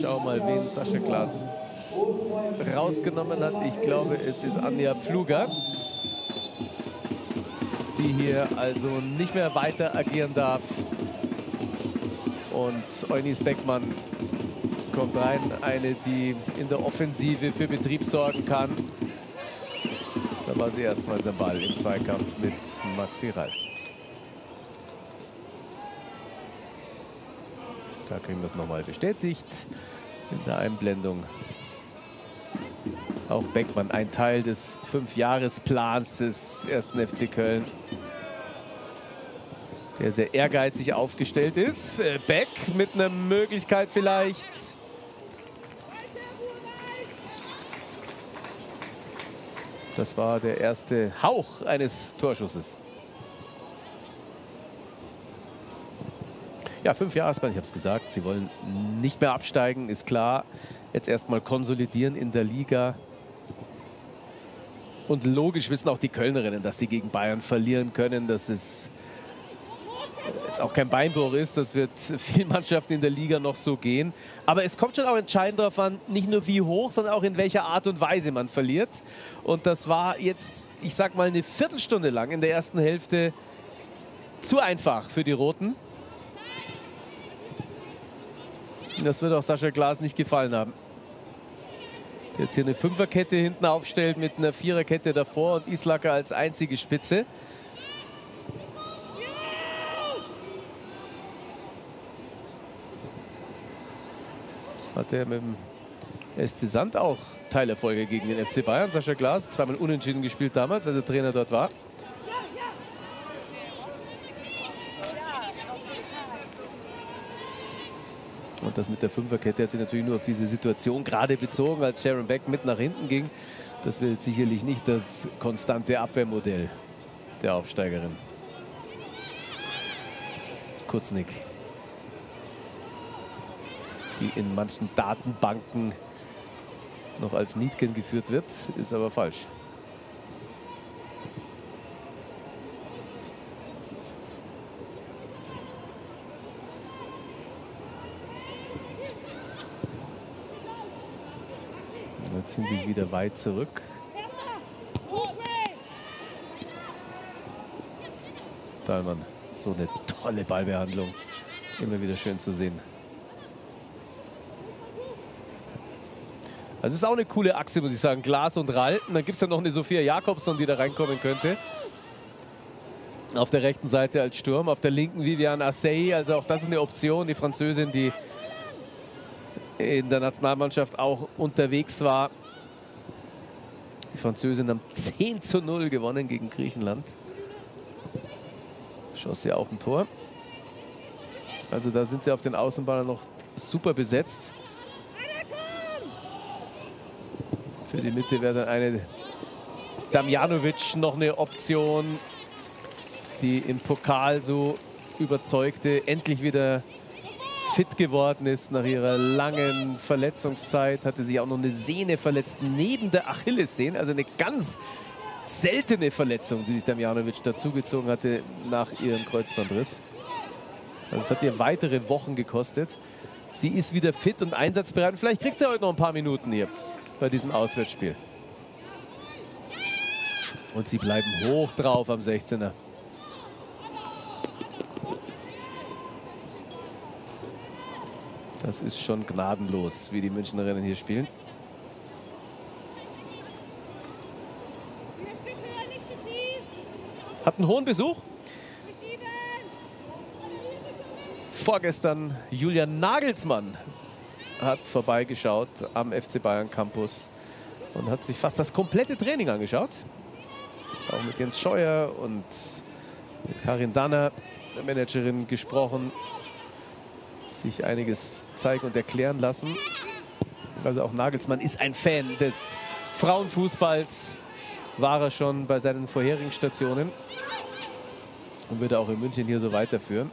Schau mal, wen Sascha Klaas rausgenommen hat. Ich glaube, es ist Anja Pfluger, die hier also nicht mehr weiter agieren darf. Und Eunice Beckmann kommt rein, eine, die in der Offensive für Betrieb sorgen kann. Da war sie erstmals am Ball im Zweikampf mit Maxi Rall. Da kriegen wir es nochmal bestätigt in der Einblendung. Auch Beckmann, ein Teil des Fünfjahresplans des ersten FC Köln. Der sehr ehrgeizig aufgestellt ist. Äh, Beck mit einer Möglichkeit vielleicht. Das war der erste Hauch eines Torschusses. Ja, fünf Jahresplan, ich habe es gesagt. Sie wollen nicht mehr absteigen, ist klar. Jetzt erstmal konsolidieren in der Liga. Und logisch wissen auch die Kölnerinnen, dass sie gegen Bayern verlieren können. Dass es jetzt auch kein Beinbruch ist. Das wird vielen Mannschaften in der Liga noch so gehen. Aber es kommt schon auch entscheidend darauf an, nicht nur wie hoch, sondern auch in welcher Art und Weise man verliert. Und das war jetzt, ich sag mal, eine Viertelstunde lang in der ersten Hälfte zu einfach für die Roten. Das wird auch Sascha Glas nicht gefallen haben. Der jetzt hier eine Fünferkette hinten aufstellt mit einer Viererkette davor und Islacker als einzige Spitze. Hat er mit dem SC Sand auch Teilerfolge gegen den FC Bayern. Sascha Glas, zweimal unentschieden gespielt damals, als er Trainer dort war. Und das mit der Fünferkette hat sich natürlich nur auf diese Situation gerade bezogen, als Sharon Beck mit nach hinten ging. Das wird sicherlich nicht das konstante Abwehrmodell der Aufsteigerin. Kurznick. Die in manchen Datenbanken noch als Nietken geführt wird, ist aber falsch. Ziehen sich wieder weit zurück. Dahlmann, so eine tolle Ballbehandlung. Immer wieder schön zu sehen. Also es ist auch eine coole Achse, muss ich sagen. Glas und Rall. Und dann gibt es ja noch eine Sophia Jakobson, die da reinkommen könnte. Auf der rechten Seite als Sturm. Auf der linken Viviane Assey. Also auch das ist eine Option. Die Französin, die in der Nationalmannschaft auch unterwegs war. Die Französin haben 10 zu 0 gewonnen gegen Griechenland. Schoss sie auch ein Tor. Also da sind sie auf den Außenbahnen noch super besetzt. Für die Mitte wäre dann eine Damjanovic noch eine Option, die im Pokal so überzeugte, endlich wieder fit geworden ist nach ihrer langen Verletzungszeit. Hatte sich auch noch eine Sehne verletzt neben der Achillessehne. Also eine ganz seltene Verletzung, die sich Damjanovic dazugezogen hatte nach ihrem Kreuzbandriss. Also es hat ihr weitere Wochen gekostet. Sie ist wieder fit und einsatzbereit. Vielleicht kriegt sie heute noch ein paar Minuten hier bei diesem Auswärtsspiel. Und sie bleiben hoch drauf am 16er. Das ist schon gnadenlos, wie die Münchnerinnen hier spielen. Hat einen hohen Besuch. Vorgestern Julian Nagelsmann hat vorbeigeschaut am FC Bayern Campus und hat sich fast das komplette Training angeschaut. Auch mit Jens Scheuer und mit Karin Danner, der Managerin, gesprochen sich einiges zeigen und erklären lassen. Also auch Nagelsmann ist ein Fan des Frauenfußballs, war er schon bei seinen vorherigen Stationen und würde auch in München hier so weiterführen.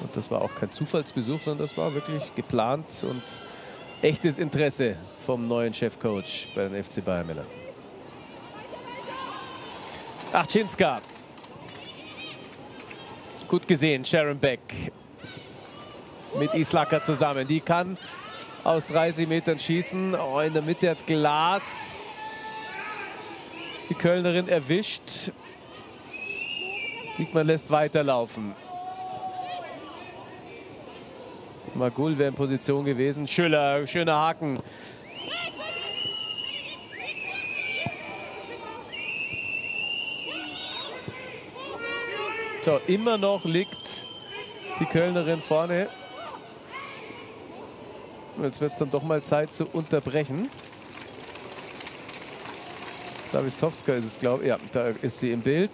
Und das war auch kein Zufallsbesuch, sondern das war wirklich geplant und echtes Interesse vom neuen Chefcoach bei den FC Bayern Männern. Achczynska. Gut gesehen, Sharon Beck mit Islaka zusammen. Die kann aus 30 Metern schießen. Oh, in der Mitte hat Glas die Kölnerin erwischt. Diekmann lässt weiterlaufen. Magul wäre in Position gewesen. Schüller, schöner Haken. So, immer noch liegt die Kölnerin vorne. Jetzt wird es dann doch mal Zeit zu unterbrechen. Savistowska ist es, glaube ich. Ja, da ist sie im Bild.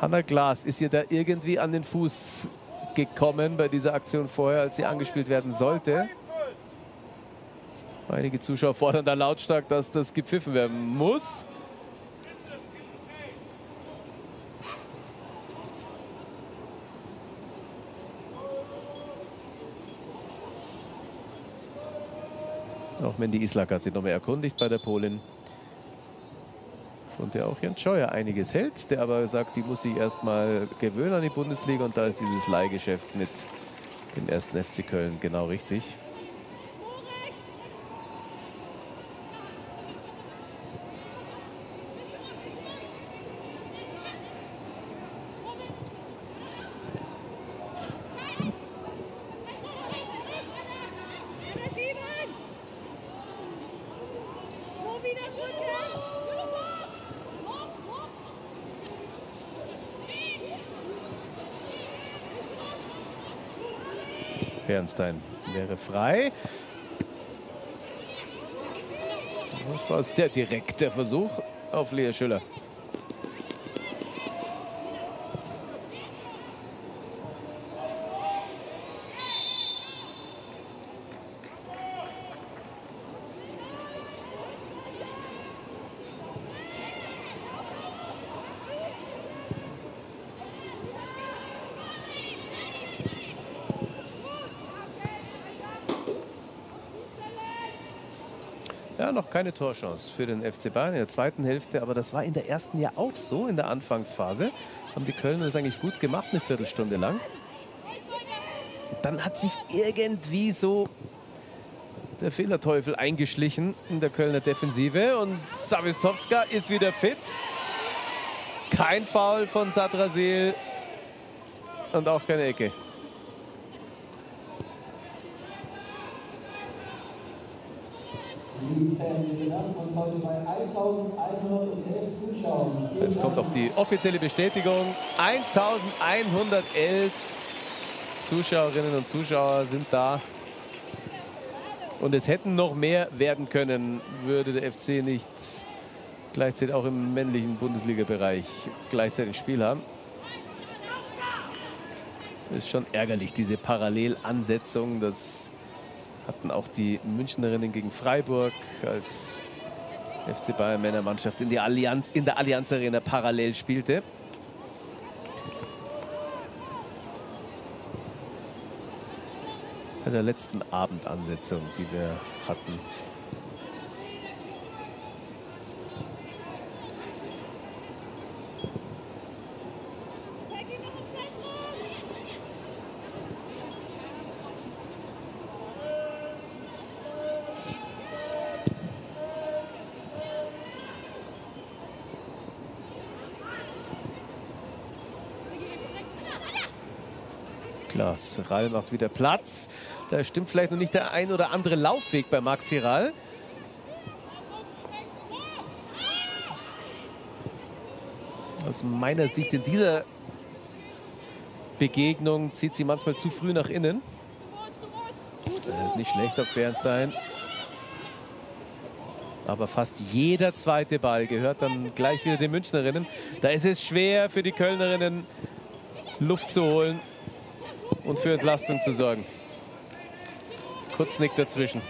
Hanna Glas ist ihr da irgendwie an den Fuß gekommen bei dieser Aktion vorher, als sie angespielt werden sollte. Einige Zuschauer fordern da lautstark, dass das gepfiffen werden muss. Auch Mandy Islak hat sich noch mehr erkundigt bei der Polin. Von der auch Jan Scheuer einiges hält, der aber sagt, die muss sich erstmal gewöhnen an die Bundesliga und da ist dieses Leihgeschäft mit dem ersten FC Köln genau richtig. Bernstein wäre frei. Das war ein sehr direkter Versuch auf Lea Schüller. noch keine Torchance für den FC Bayern in der zweiten Hälfte. Aber das war in der ersten ja auch so, in der Anfangsphase. Haben die Kölner das eigentlich gut gemacht, eine Viertelstunde lang. Dann hat sich irgendwie so der Fehlerteufel eingeschlichen in der Kölner Defensive. Und Savistowska ist wieder fit. Kein Foul von Sadrasil und auch keine Ecke. Die offizielle Bestätigung. 1111 Zuschauerinnen und Zuschauer sind da. Und es hätten noch mehr werden können, würde der FC nicht gleichzeitig auch im männlichen Bundesliga-Bereich gleichzeitig Spiel haben. Ist schon ärgerlich, diese Parallelansetzung. Das hatten auch die Münchnerinnen gegen Freiburg als FC Bayern Männermannschaft in, die Allianz, in der Allianz Arena parallel spielte. Bei der letzten Abendansetzung, die wir hatten. Rall macht wieder Platz. Da stimmt vielleicht noch nicht der ein oder andere Laufweg bei Maxi Rall. Aus meiner Sicht in dieser Begegnung zieht sie manchmal zu früh nach innen. Das ist nicht schlecht auf Bernstein. Aber fast jeder zweite Ball gehört dann gleich wieder den Münchnerinnen. Da ist es schwer für die Kölnerinnen Luft zu holen und für Entlastung zu sorgen. Kurz Nick dazwischen.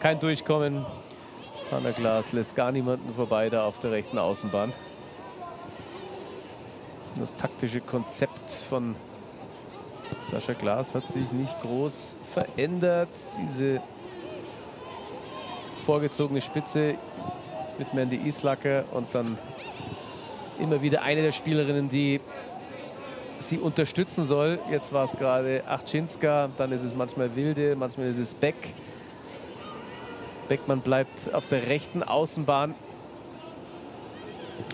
Kein Durchkommen. Hanna Glas lässt gar niemanden vorbei da auf der rechten Außenbahn. Das taktische Konzept von Sascha Glas hat sich nicht groß verändert. Diese vorgezogene Spitze mit Mandy Islacker und dann immer wieder eine der Spielerinnen, die sie unterstützen soll. Jetzt war es gerade Achczynska, dann ist es manchmal Wilde, manchmal ist es Beck. Beckmann bleibt auf der rechten Außenbahn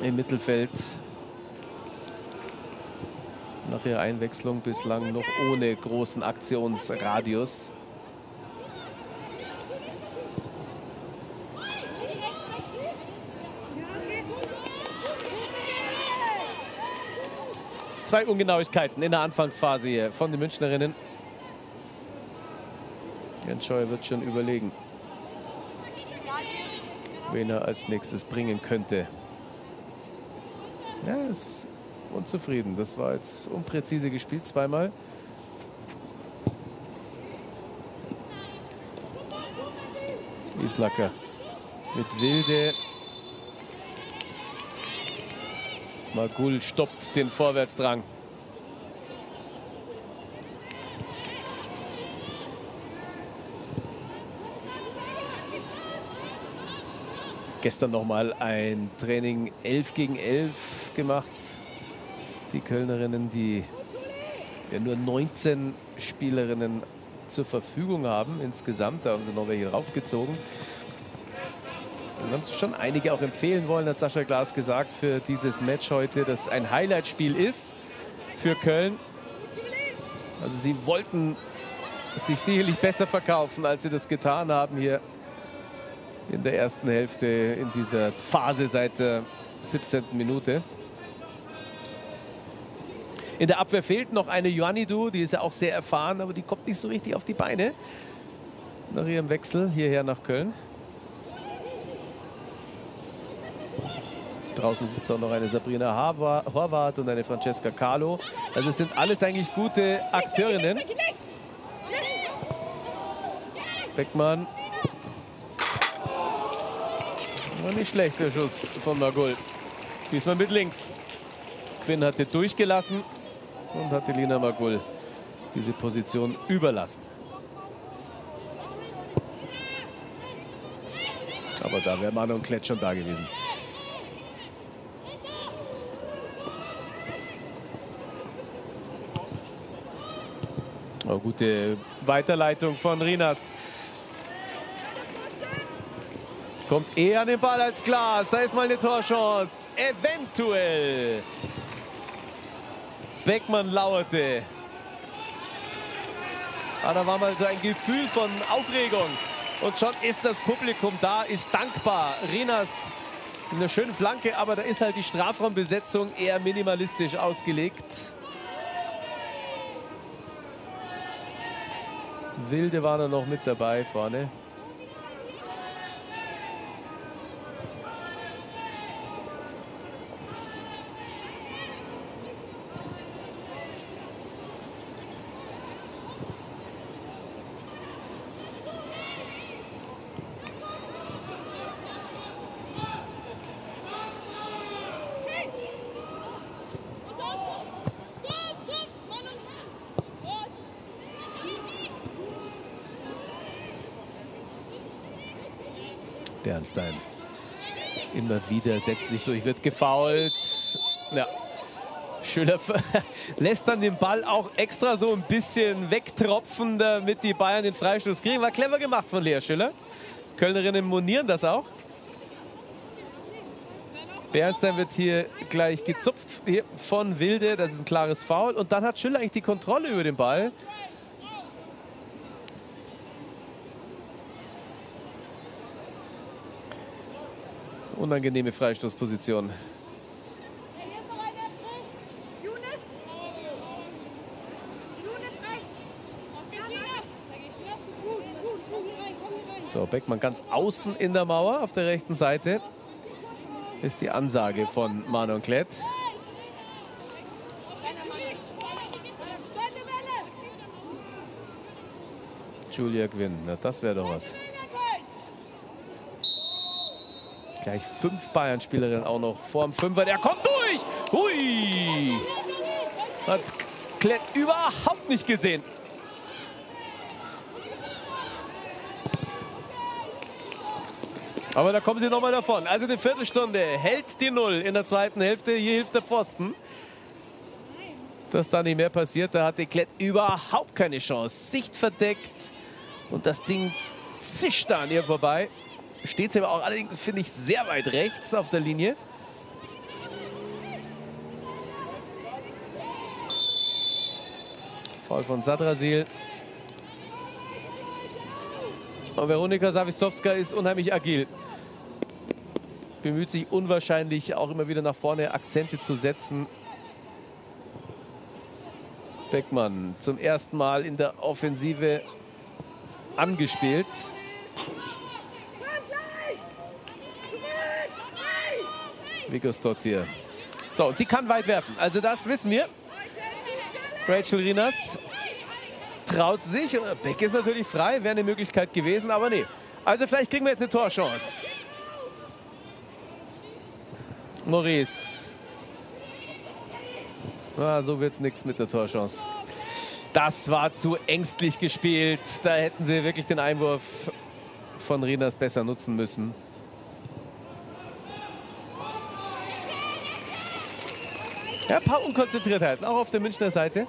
im Mittelfeld. Nach ihrer Einwechslung bislang noch ohne großen Aktionsradius. Zwei Ungenauigkeiten in der Anfangsphase hier von den Münchnerinnen. Jens Scheuer wird schon überlegen, wen er als nächstes bringen könnte. Ja, ist unzufrieden. Das war jetzt unpräzise gespielt zweimal. Islacker mit Wilde. Magul stoppt den Vorwärtsdrang. Gestern noch mal ein Training 11 gegen 11 gemacht. Die Kölnerinnen, die ja nur 19 Spielerinnen zur Verfügung haben insgesamt. Da haben sie noch welche draufgezogen. Und haben schon einige auch empfehlen wollen, hat Sascha Glas gesagt, für dieses Match heute, das ein Highlightspiel ist für Köln. Also sie wollten sich sicherlich besser verkaufen, als sie das getan haben hier in der ersten Hälfte in dieser Phase seit der 17. Minute. In der Abwehr fehlt noch eine Ioannidou, die ist ja auch sehr erfahren, aber die kommt nicht so richtig auf die Beine nach ihrem Wechsel hierher nach Köln. Draußen sitzt auch noch eine Sabrina Horvath und eine Francesca Carlo. Also es sind alles eigentlich gute Akteurinnen. Beckmann. War nicht schlecht, der Schuss von Magul. Diesmal mit links. Quinn hatte durchgelassen und hatte Lina Magul diese Position überlassen. Aber da wäre Manon Klett schon da gewesen. Oh, gute Weiterleitung von Rinast. Kommt eher an den Ball als Glas. Da ist mal eine Torchance. Eventuell. Beckmann lauerte. Ah, da war mal so ein Gefühl von Aufregung. Und schon ist das Publikum da, ist dankbar. Rinast eine schöne Flanke, aber da ist halt die Strafraumbesetzung eher minimalistisch ausgelegt. Wilde war da noch mit dabei vorne. Bernstein. Immer wieder setzt sich durch, wird gefault. Ja. Schöner lässt dann den Ball auch extra so ein bisschen wegtropfen, damit die Bayern den Freistoß kriegen. War clever gemacht von Lea Schüller. Kölnerinnen monieren das auch. Bernstein wird hier gleich gezupft hier von Wilde. Das ist ein klares Foul. Und dann hat Schüller eigentlich die Kontrolle über den Ball. Unangenehme Freistoßposition. So, Beckmann ganz außen in der Mauer auf der rechten Seite. Ist die Ansage von Manon Klett. Julia Gwynn, na das wäre doch was. Gleich fünf Bayern-Spielerinnen auch noch vorm Fünfer. Der kommt durch! Hui! Hat Klett überhaupt nicht gesehen. Aber da kommen sie nochmal davon. Also eine Viertelstunde hält die Null in der zweiten Hälfte. Hier hilft der Pfosten. Dass da nicht mehr passiert, da hatte Klett überhaupt keine Chance. Sicht verdeckt und das Ding zischt da an ihr vorbei. Steht sie aber auch allerdings, finde ich, sehr weit rechts auf der Linie. Foul von Sadrasil. Und Veronika Savistowska ist unheimlich agil. Bemüht sich unwahrscheinlich auch immer wieder nach vorne Akzente zu setzen. Beckmann zum ersten Mal in der Offensive angespielt. Vigosdottir. So, die kann weit werfen. Also das wissen wir. Rachel Rinast traut sich. Beck ist natürlich frei, wäre eine Möglichkeit gewesen, aber nee. Also vielleicht kriegen wir jetzt eine Torchance. Maurice. Ah, so wird es nichts mit der Torchance. Das war zu ängstlich gespielt. Da hätten sie wirklich den Einwurf von Rinas besser nutzen müssen. Ja, ein paar Unkonzentriertheiten, auch auf der Münchner Seite.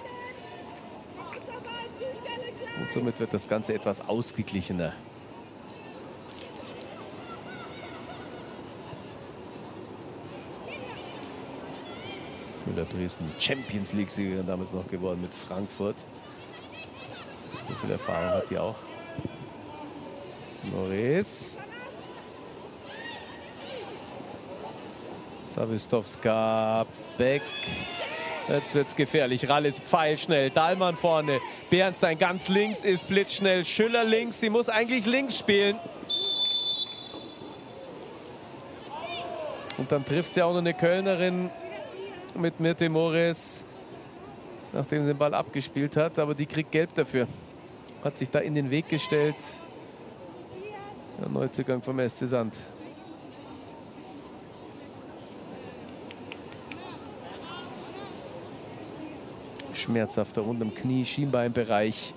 Und somit wird das Ganze etwas ausgeglichener. Müller-Dresden Champions League-Siegerin damals noch geworden mit Frankfurt. So viel Erfahrung hat die auch. Norris. Savistowska, Beck. Jetzt wird es gefährlich. Rallis pfeilschnell. Dahlmann vorne. Bernstein ganz links ist blitzschnell. Schüller links. Sie muss eigentlich links spielen. Und dann trifft sie auch noch eine Kölnerin mit Mirte Mores, nachdem sie den Ball abgespielt hat. Aber die kriegt gelb dafür. Hat sich da in den Weg gestellt. Der Neuzugang vom SC Sand. Schmerzhafter rund am Knie, Schienbeinbereich.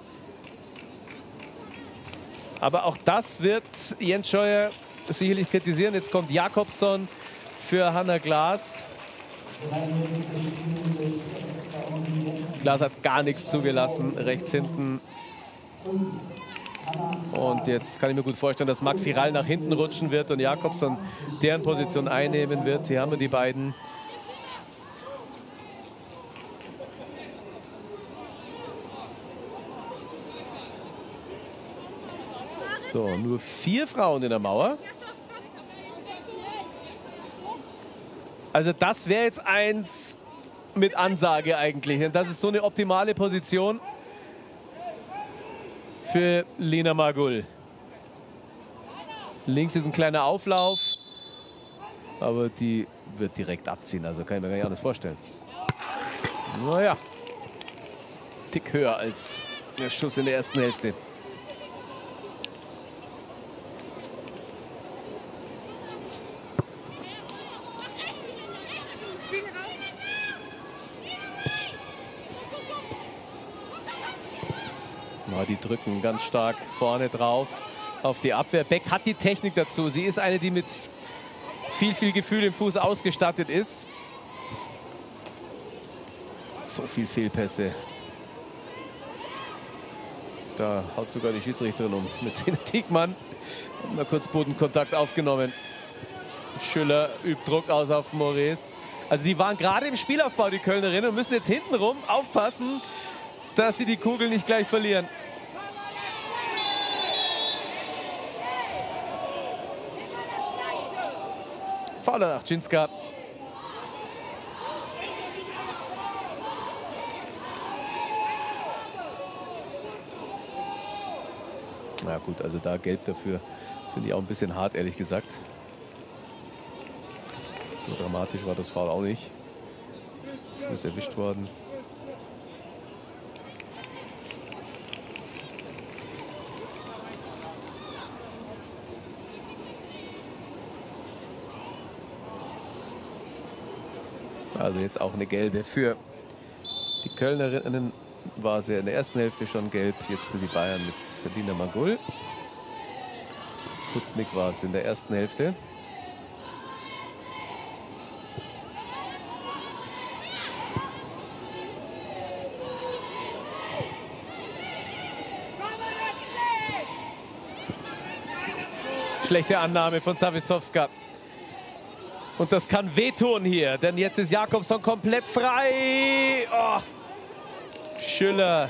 Aber auch das wird Jens Scheuer sicherlich kritisieren. Jetzt kommt Jakobson für Hanna Glas. Glas hat gar nichts zugelassen, rechts hinten. Und jetzt kann ich mir gut vorstellen, dass Maxi Rall nach hinten rutschen wird und Jakobson deren Position einnehmen wird. Hier haben wir die beiden. So, nur vier Frauen in der Mauer. Also das wäre jetzt eins mit Ansage eigentlich. Und das ist so eine optimale Position für Lena Magul. Links ist ein kleiner Auflauf, aber die wird direkt abziehen. Also kann ich mir gar nicht anders vorstellen. Naja, Tick höher als der Schuss in der ersten Hälfte. die drücken ganz stark vorne drauf auf die Abwehr. Beck hat die Technik dazu. Sie ist eine, die mit viel, viel Gefühl im Fuß ausgestattet ist. So viel Fehlpässe. Da haut sogar die Schiedsrichterin um mit Sina Diekmann. Mal kurz Bodenkontakt aufgenommen. Schüller übt Druck aus auf Maurice. Also die waren gerade im Spielaufbau, die Kölnerinnen, und müssen jetzt hintenrum aufpassen, dass sie die Kugel nicht gleich verlieren. Fauler Achczynska. Na gut, also da gelb dafür finde ich auch ein bisschen hart, ehrlich gesagt. So dramatisch war das Foul auch nicht. Fuß erwischt worden. Also jetzt auch eine gelbe für die Kölnerinnen. War sie in der ersten Hälfte schon gelb, jetzt die Bayern mit Lina Magul. Kutznick war es in der ersten Hälfte. Schlechte Annahme von Zawistowska. Und das kann wehtun hier, denn jetzt ist Jakobsson komplett frei. Oh. Schüller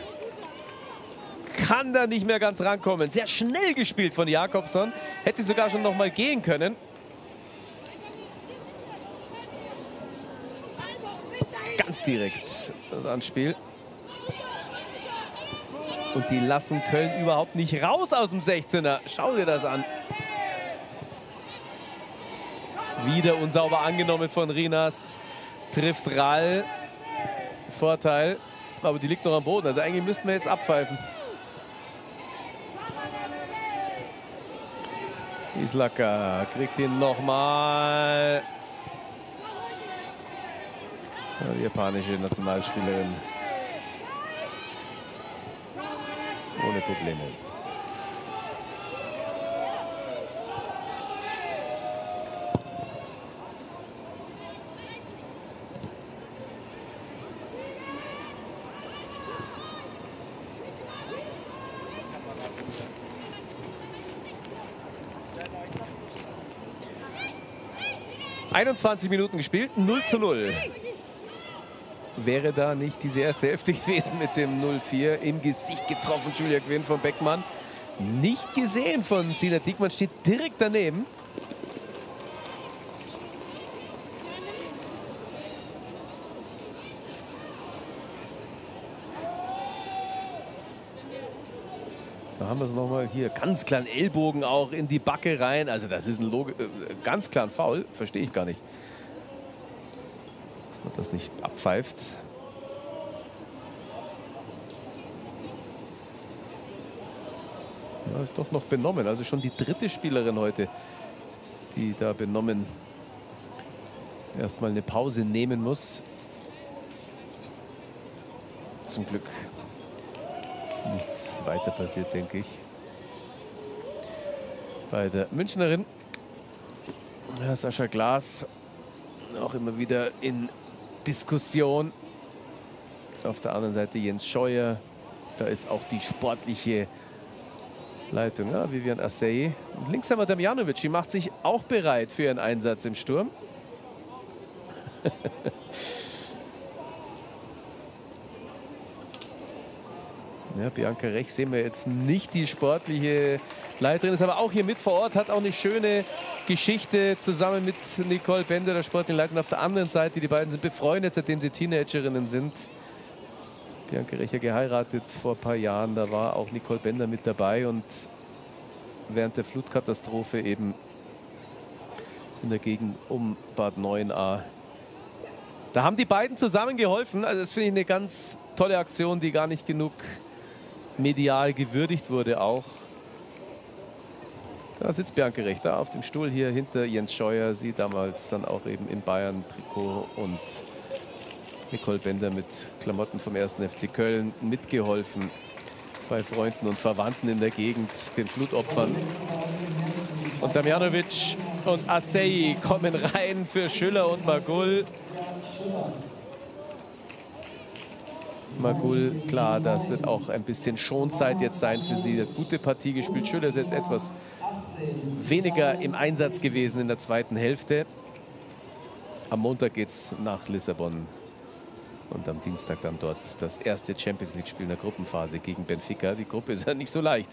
kann da nicht mehr ganz rankommen. Sehr schnell gespielt von Jakobsson. Hätte sogar schon noch mal gehen können. Ganz direkt das Anspiel. Und die lassen Köln überhaupt nicht raus aus dem 16er. Schau dir das an. Wieder unsauber angenommen von Rinast. Trifft Rall. Vorteil. Aber die liegt noch am Boden. Also eigentlich müssten wir jetzt abpfeifen. Islaka kriegt ihn nochmal. Die japanische Nationalspielerin. Ohne Probleme. 21 Minuten gespielt, 0 zu 0. Wäre da nicht diese erste Hälfte gewesen mit dem 0-4 im Gesicht getroffen, Julia Quinn von Beckmann. Nicht gesehen von Sina Diekmann, steht direkt daneben. Haben wir es nochmal hier. Ganz kleinen Ellbogen auch in die Backe rein. Also das ist ein Log äh, ganz klar ein Foul. Verstehe ich gar nicht. Dass man das nicht abpfeift. Ja, ist doch noch benommen. Also schon die dritte Spielerin heute, die da benommen erstmal eine Pause nehmen muss. Zum Glück nichts weiter passiert, denke ich. Bei der Münchnerin, Sascha Glas, auch immer wieder in Diskussion. Auf der anderen Seite Jens Scheuer. Da ist auch die sportliche Leitung. Ja, Vivian Assey. links haben wir Damjanovic. Die macht sich auch bereit für ihren Einsatz im Sturm. Ja, Bianca Rech sehen wir jetzt nicht die sportliche Leiterin, ist aber auch hier mit vor Ort, hat auch eine schöne Geschichte zusammen mit Nicole Bender, der sportliche Leiterin auf der anderen Seite. Die beiden sind befreundet, seitdem sie Teenagerinnen sind. Bianca Recher geheiratet vor ein paar Jahren, da war auch Nicole Bender mit dabei und während der Flutkatastrophe eben in der Gegend um Bad 9a. Da haben die beiden zusammen geholfen. Also das finde ich eine ganz tolle Aktion, die gar nicht genug medial gewürdigt wurde auch. Da sitzt Bianca Rechter auf dem Stuhl hier hinter Jens Scheuer. Sie damals dann auch eben im Bayern-Trikot und Nicole Bender mit Klamotten vom 1. FC Köln mitgeholfen bei Freunden und Verwandten in der Gegend, den Flutopfern. Und Damjanovic und Assei kommen rein für Schüller und Magul. Magul, klar, das wird auch ein bisschen Schonzeit jetzt sein für sie. Hat gute Partie gespielt. Schüller ist jetzt etwas weniger im Einsatz gewesen in der zweiten Hälfte. Am Montag geht es nach Lissabon und am Dienstag dann dort das erste Champions League-Spiel in der Gruppenphase gegen Benfica. Die Gruppe ist ja nicht so leicht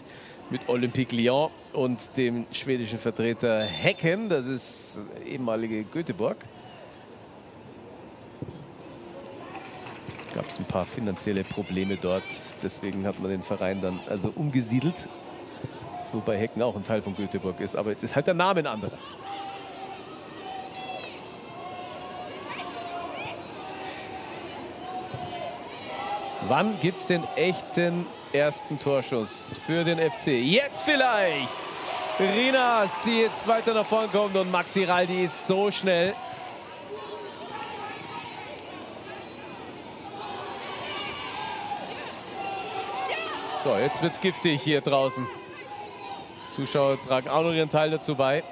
mit Olympique Lyon und dem schwedischen Vertreter Hecken. Das ist ehemalige Göteborg. Gab es ein paar finanzielle Probleme dort. Deswegen hat man den Verein dann also umgesiedelt. Wobei Hecken auch ein Teil von Göteborg ist. Aber jetzt ist halt der Name ein anderer. Wann gibt es den echten ersten Torschuss für den FC? Jetzt vielleicht! Rinas, die jetzt weiter nach vorne kommt und Maxi Raldi ist so schnell. So, jetzt wird es giftig hier draußen. Zuschauer tragen auch noch ihren Teil dazu bei.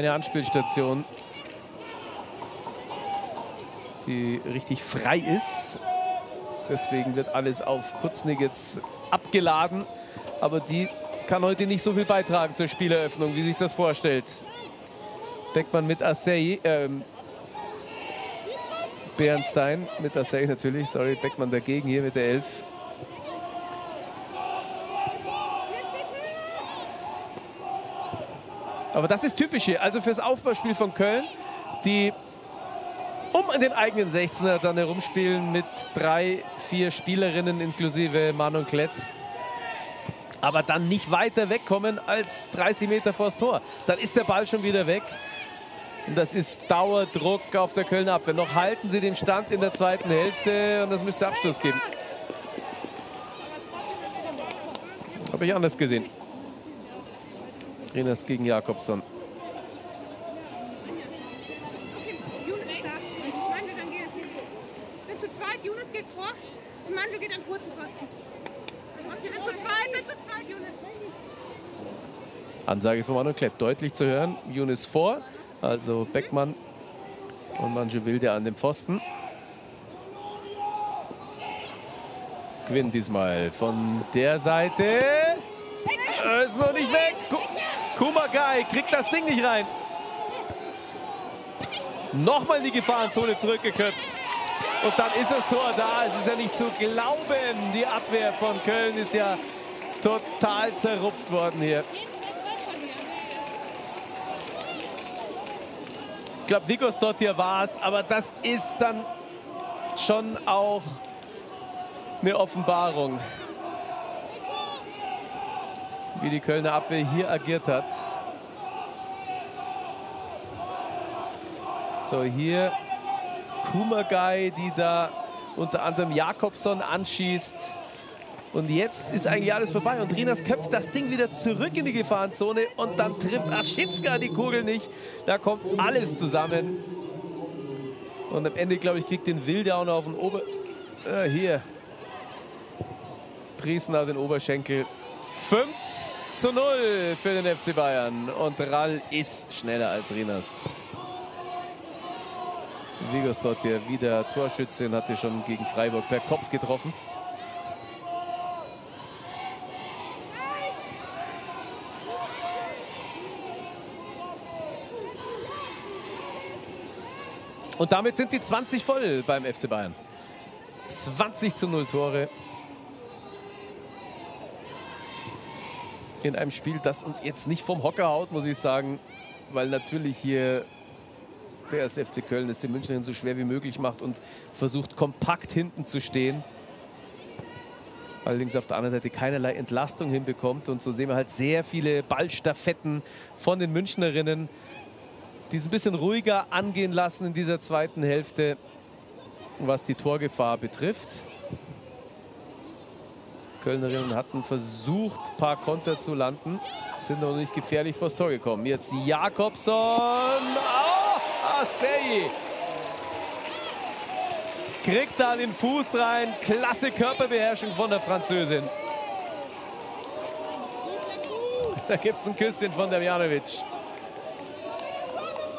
Keine Anspielstation, die richtig frei ist. Deswegen wird alles auf Kurznig jetzt abgeladen. Aber die kann heute nicht so viel beitragen zur Spieleröffnung, wie sich das vorstellt. Beckmann mit Assey, ähm, Bernstein mit Assey natürlich, sorry, Beckmann dagegen hier mit der Elf. Aber das ist typisch. Also fürs Aufbauspiel von Köln, die um den eigenen 16er dann herumspielen mit drei, vier Spielerinnen inklusive Manon Klett. Aber dann nicht weiter wegkommen als 30 Meter vors Tor. Dann ist der Ball schon wieder weg. Und das ist Dauerdruck auf der Kölner Abwehr. Noch halten sie den Stand in der zweiten Hälfte und das müsste Abschluss geben. Habe ich anders gesehen. Renas gegen Jakobsson. Ansage von Manuel Klepp deutlich zu hören. Younes vor, also Beckmann und Manju Wilde an dem Pfosten. Gewinn diesmal von der Seite. Ist noch nicht weg. Kumagai kriegt das Ding nicht rein. Nochmal in die Gefahrenzone zurückgeköpft. Und dann ist das Tor da. Es ist ja nicht zu glauben. Die Abwehr von Köln ist ja total zerrupft worden hier. Ich glaube, Vigos hier war es. Aber das ist dann schon auch eine Offenbarung wie die Kölner Abwehr hier agiert hat. So, hier Kumagai, die da unter anderem Jakobson anschießt. Und jetzt ist eigentlich alles vorbei. Und Rinas köpft das Ding wieder zurück in die Gefahrenzone. Und dann trifft Aschinska die Kugel nicht. Da kommt alles zusammen. Und am Ende, glaube ich, kriegt den Wilde auf den Ober... Äh, hier. Priesner den Oberschenkel. 5 zu 0 für den FC Bayern. Und Rall ist schneller als Rinast. Vigos dort hier wieder Torschütze hatte schon gegen Freiburg per Kopf getroffen. Und damit sind die 20 voll beim FC Bayern. 20 zu 0 Tore. In einem Spiel, das uns jetzt nicht vom Hocker haut, muss ich sagen, weil natürlich hier der erste FC Köln es den Münchnern so schwer wie möglich macht und versucht kompakt hinten zu stehen. Allerdings auf der anderen Seite keinerlei Entlastung hinbekommt. Und so sehen wir halt sehr viele Ballstaffetten von den Münchnerinnen, die es ein bisschen ruhiger angehen lassen in dieser zweiten Hälfte, was die Torgefahr betrifft. Kölnerinnen hatten versucht, ein paar Konter zu landen. Sind noch nicht gefährlich vors Tor gekommen. Jetzt Jakobson. Oh, Assey. Kriegt da den Fuß rein. Klasse Körperbeherrschung von der Französin. Da gibt es ein Küsschen von der Janovic.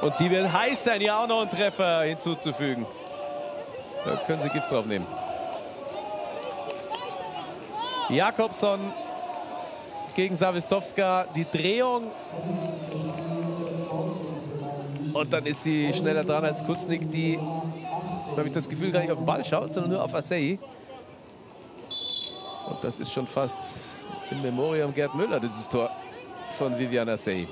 Und die wird heiß sein, hier auch noch einen Treffer hinzuzufügen. Da können sie Gift drauf nehmen. Jakobson gegen Savistowska. Die Drehung. Und dann ist sie schneller dran als Kutznik, die, habe ich das Gefühl, gar nicht auf den Ball schaut, sondern nur auf Assey. Und das ist schon fast in Memoriam Gerd Müller, dieses Tor von Vivian Assey.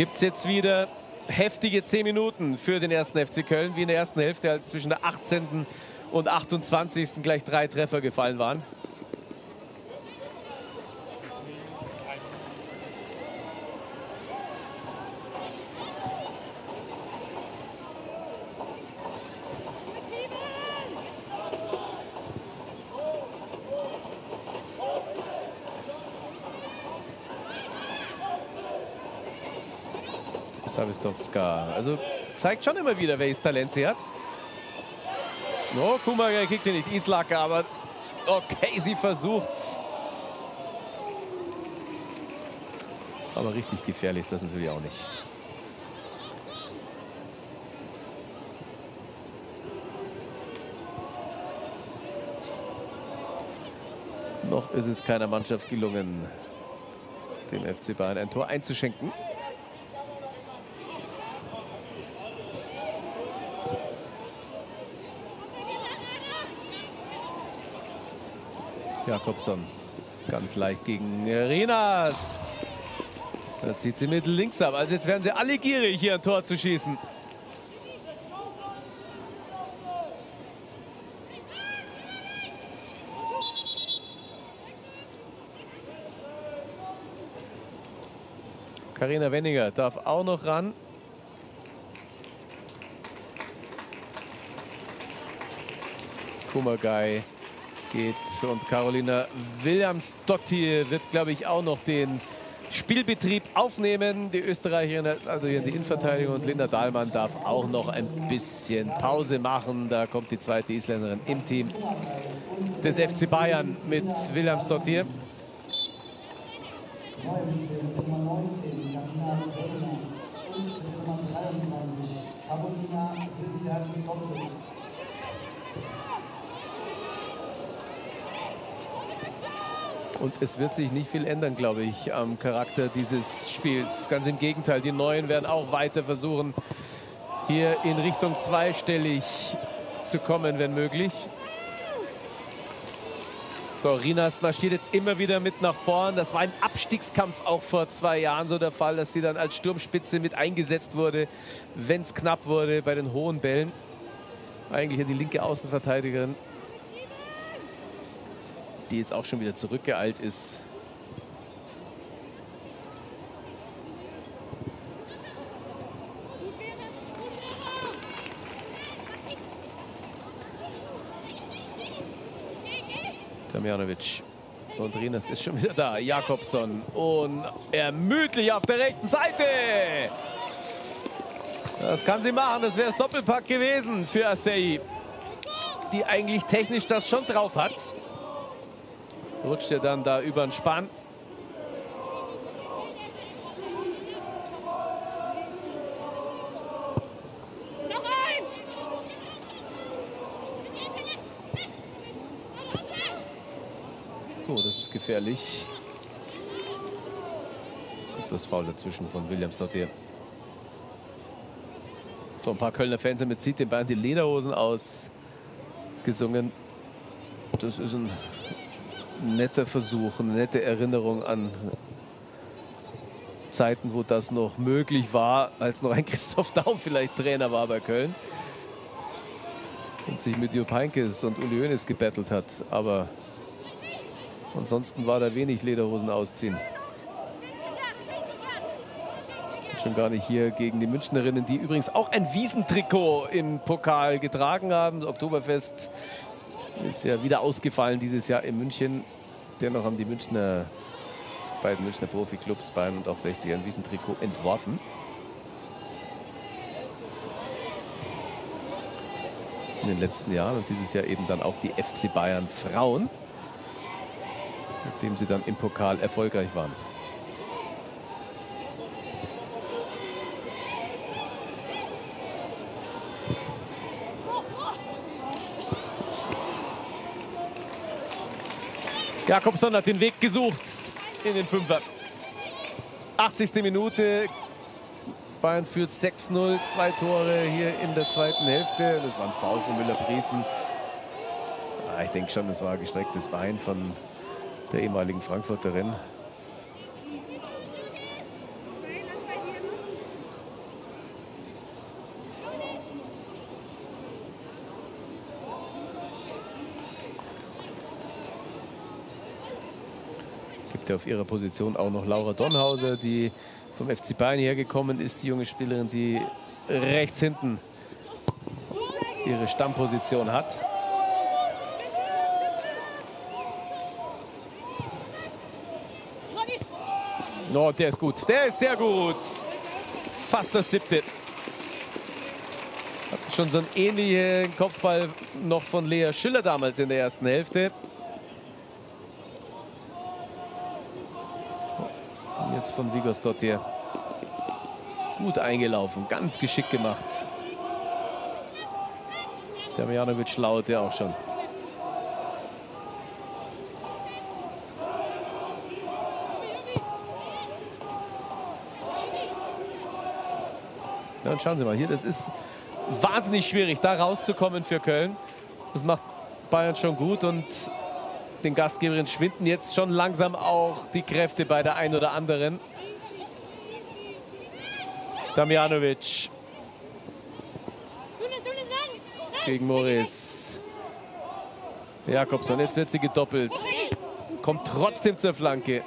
Gibt es jetzt wieder heftige 10 Minuten für den ersten FC Köln, wie in der ersten Hälfte, als zwischen der 18. und 28. gleich drei Treffer gefallen waren. Savistowska. Also zeigt schon immer wieder, welches Talent sie hat. No, Kumaga kriegt ihn nicht. Islaka, aber okay, sie versucht's. Aber richtig gefährlich ist das natürlich auch nicht. Noch ist es keiner Mannschaft gelungen, dem FC Bayern ein Tor einzuschenken. Jakobson. Ganz leicht gegen Renast. Da zieht sie mit links ab. Also jetzt werden sie alle gierig, hier ein Tor zu schießen. Karina Wenninger darf auch noch ran. Kumagai geht. Und Carolina Williams-Dottir wird, glaube ich, auch noch den Spielbetrieb aufnehmen. Die Österreicherin ist also hier in die Innenverteidigung und Linda Dahlmann darf auch noch ein bisschen Pause machen. Da kommt die zweite Isländerin im Team des FC Bayern mit Williams Dottir. Und es wird sich nicht viel ändern, glaube ich, am Charakter dieses Spiels. Ganz im Gegenteil, die Neuen werden auch weiter versuchen, hier in Richtung zweistellig zu kommen, wenn möglich. So, Rinas marschiert jetzt immer wieder mit nach vorn. Das war im Abstiegskampf auch vor zwei Jahren so der Fall, dass sie dann als Sturmspitze mit eingesetzt wurde, wenn es knapp wurde bei den hohen Bällen. Eigentlich die linke Außenverteidigerin die jetzt auch schon wieder zurückgeeilt ist. Damjanovic. Und Rinas ist schon wieder da. Jakobson. Und ermüdlich auf der rechten Seite. Das kann sie machen. Das wäre das Doppelpack gewesen für Assei. Die eigentlich technisch das schon drauf hat. Rutscht er dann da über den Spann. Das ist gefährlich. Kommt das Foul dazwischen von Williams dort hier. So, ein paar Kölner Fans haben mit zieht den Bein die Lederhosen aus gesungen. Das ist ein netter Versuch, eine nette Erinnerung an Zeiten, wo das noch möglich war, als noch ein Christoph Daum vielleicht Trainer war bei Köln und sich mit Jupp Heynckes und Uli Hoeneß gebettelt hat. Aber ansonsten war da wenig Lederhosen ausziehen. Schon gar nicht hier gegen die Münchnerinnen, die übrigens auch ein Wiesentrikot im Pokal getragen haben. Oktoberfest ist ja wieder ausgefallen dieses Jahr in München. Dennoch haben die Münchner, beiden Münchner Profiklubs Bayern und auch 60 ein Wiesentrikot entworfen. In den letzten Jahren und dieses Jahr eben dann auch die FC Bayern Frauen, mit dem sie dann im Pokal erfolgreich waren. Jakobson hat den Weg gesucht in den Fünfer. 80. Minute. Bayern führt 6-0, zwei Tore hier in der zweiten Hälfte. Das war ein Foul von Müller-Briesen. Ah, ich denke schon, das war gestrecktes Bein von der ehemaligen Frankfurterin. Heute auf ihrer Position auch noch Laura Donhauser, die vom FC Bayern hergekommen ist, die junge Spielerin, die rechts hinten ihre Stammposition hat. Oh, der ist gut. Der ist sehr gut. Fast das siebte. Schon so einen ähnlichen Kopfball noch von Lea Schiller damals in der ersten Hälfte. Jetzt von Vigos hier. Gut eingelaufen, ganz geschickt gemacht. Der Mijanovic laut ja auch schon. Ja, schauen Sie mal hier, das ist wahnsinnig schwierig, da rauszukommen für Köln. Das macht Bayern schon gut und den Gastgeberinnen schwinden jetzt schon langsam auch die Kräfte bei der einen oder anderen. Damjanovic gegen Morris. Jakobson, jetzt wird sie gedoppelt. Kommt trotzdem zur Flanke.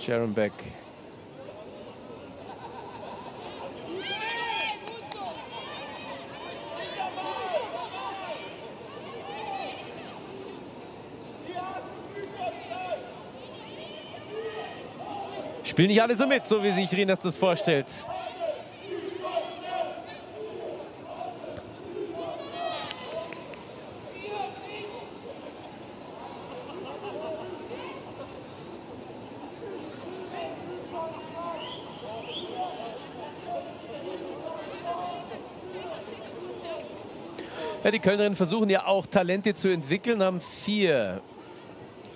Sharon Beck Spielen nicht alle so mit, so wie sich Rinas das vorstellt. Ja, die Kölnerinnen versuchen ja auch Talente zu entwickeln, haben vier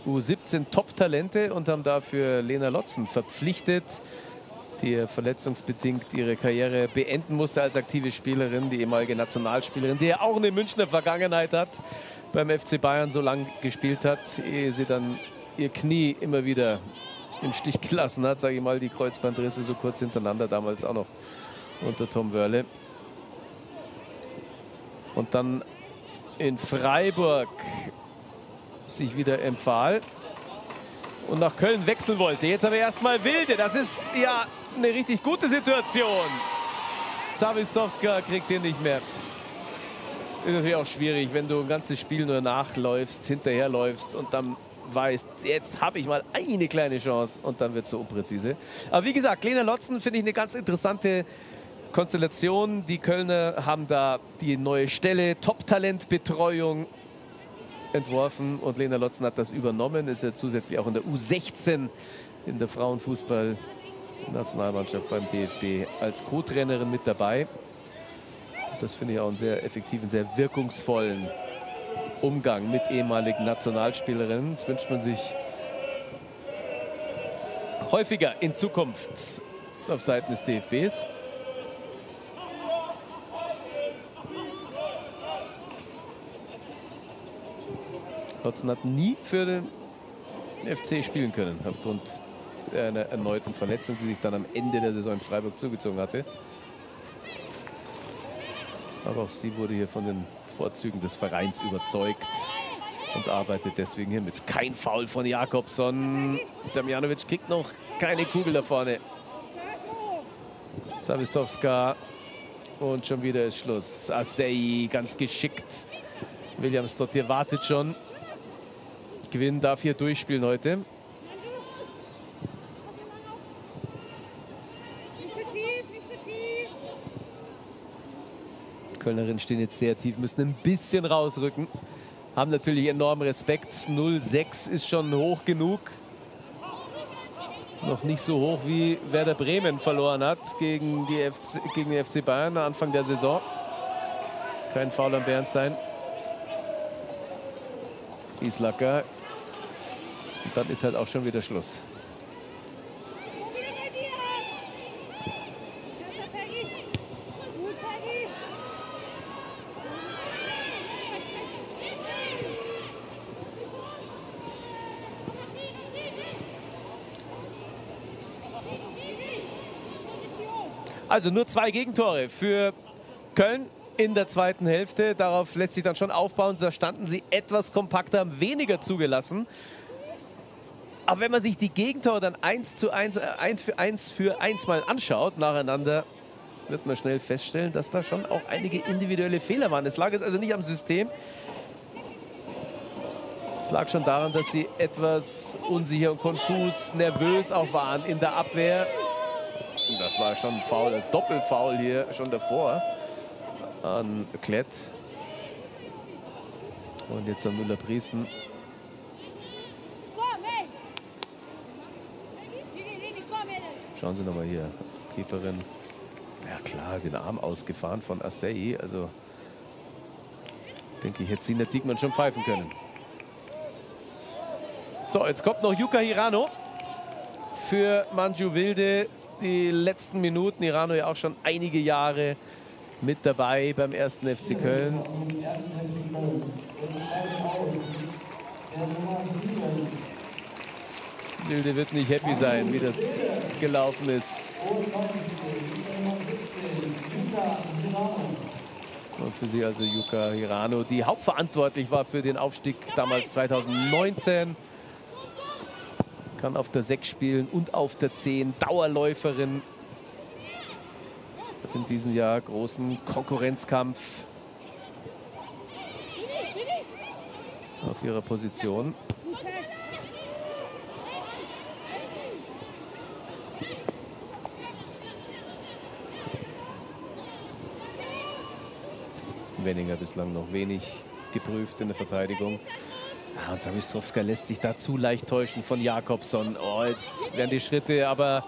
U17 Top-Talente und haben dafür Lena Lotzen verpflichtet, die verletzungsbedingt ihre Karriere beenden musste als aktive Spielerin, die ehemalige Nationalspielerin, die ja auch eine Münchner Vergangenheit hat, beim FC Bayern so lange gespielt hat, ehe sie dann ihr Knie immer wieder im Stich gelassen hat, sage ich mal, die Kreuzbandrisse so kurz hintereinander, damals auch noch unter Tom Wörle. Und dann in Freiburg sich wieder empfahl und nach Köln wechseln wollte. Jetzt aber erstmal Wilde. Das ist ja eine richtig gute Situation. Zawistowska kriegt den nicht mehr. Ist natürlich auch schwierig, wenn du ein ganzes Spiel nur nachläufst, hinterherläufst und dann weißt, jetzt habe ich mal eine kleine Chance und dann wird es so unpräzise. Aber wie gesagt, Lena Lotzen finde ich eine ganz interessante Konstellation. Die Kölner haben da die neue Stelle, Top-Talent-Betreuung entworfen und Lena Lotzen hat das übernommen. Ist ja zusätzlich auch in der U16 in der Frauenfußball-Nationalmannschaft beim DFB als Co-Trainerin mit dabei. Das finde ich auch einen sehr effektiven, sehr wirkungsvollen Umgang mit ehemaligen Nationalspielerinnen. Das wünscht man sich häufiger in Zukunft auf Seiten des DFBs. Lotzen hat nie für den FC spielen können, aufgrund einer erneuten Verletzung, die sich dann am Ende der Saison in Freiburg zugezogen hatte. Aber auch sie wurde hier von den Vorzügen des Vereins überzeugt und arbeitet deswegen hier mit. Kein Foul von Jakobson. Damjanovic kriegt noch keine Kugel da vorne. Savistowska. Und schon wieder ist Schluss. Assey ganz geschickt. Williams dort hier wartet schon. Gewinn darf hier durchspielen heute. Kölnerinnen stehen jetzt sehr tief, müssen ein bisschen rausrücken. Haben natürlich enormen Respekt. 0-6 ist schon hoch genug. Noch nicht so hoch, wie Werder Bremen verloren hat gegen, die FC, gegen den FC Bayern Anfang der Saison. Kein Foul an Bernstein. Islacker und dann ist halt auch schon wieder Schluss. Also nur zwei Gegentore für Köln in der zweiten Hälfte. Darauf lässt sich dann schon aufbauen. Da standen sie etwas kompakter, haben weniger zugelassen. Aber wenn man sich die Gegentore dann 1 zu 1, 1 äh, für 1 für 1 mal anschaut, nacheinander, wird man schnell feststellen, dass da schon auch einige individuelle Fehler waren. Es lag jetzt also nicht am System. Es lag schon daran, dass sie etwas unsicher und konfus, nervös auch waren in der Abwehr. Und das war schon ein Foul, ein Doppelfoul hier schon davor an Klett. Und jetzt am Müller-Priesen. Schauen Sie nochmal hier. Keeperin. Ja klar, den Arm ausgefahren von Assei. Also denke ich, hätte Sina Diekmann schon pfeifen können. So, jetzt kommt noch Yuka Hirano für Manju Wilde. Die letzten Minuten, Hirano ja auch schon einige Jahre mit dabei beim ersten FC Köln. Wilde wird nicht happy sein, wie das gelaufen ist. Und für sie also Yuka Hirano, die hauptverantwortlich war für den Aufstieg damals 2019. Kann auf der 6 spielen und auf der 10. Dauerläuferin hat in diesem Jahr großen Konkurrenzkampf auf ihrer Position. Wenninger bislang noch wenig geprüft in der Verteidigung. Ja, und Sawisowska lässt sich da zu leicht täuschen von Jakobson. Oh, jetzt werden die Schritte aber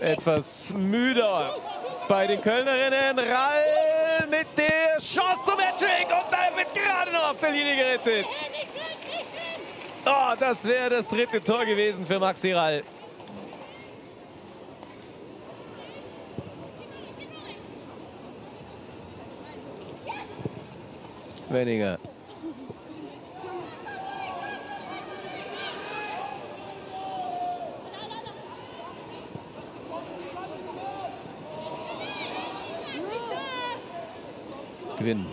etwas müder bei den Kölnerinnen. Rall mit der Chance zum Hattrick und da wird gerade noch auf der Linie gerettet. Oh, das wäre das dritte Tor gewesen für Maxi Rall. Wenninger. gewinnen.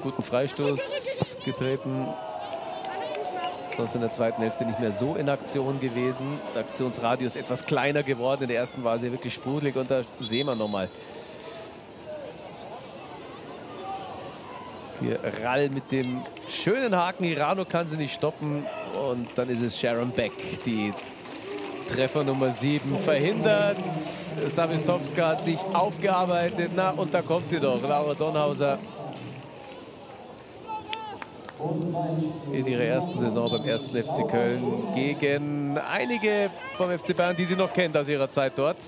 Guten Freistoß getreten. Sonst in der zweiten Hälfte nicht mehr so in Aktion gewesen. Der Aktionsradius etwas kleiner geworden. In der ersten war sie wirklich sprudelig und da sehen wir nochmal. Hier Rall mit dem schönen Haken. Irano kann sie nicht stoppen. Und dann ist es Sharon Beck, die Treffer Nummer 7 verhindert. Savistowska hat sich aufgearbeitet. Na, und da kommt sie doch, Laura Donhauser. In ihrer ersten Saison beim ersten FC Köln gegen einige vom FC Bayern, die sie noch kennt aus ihrer Zeit dort.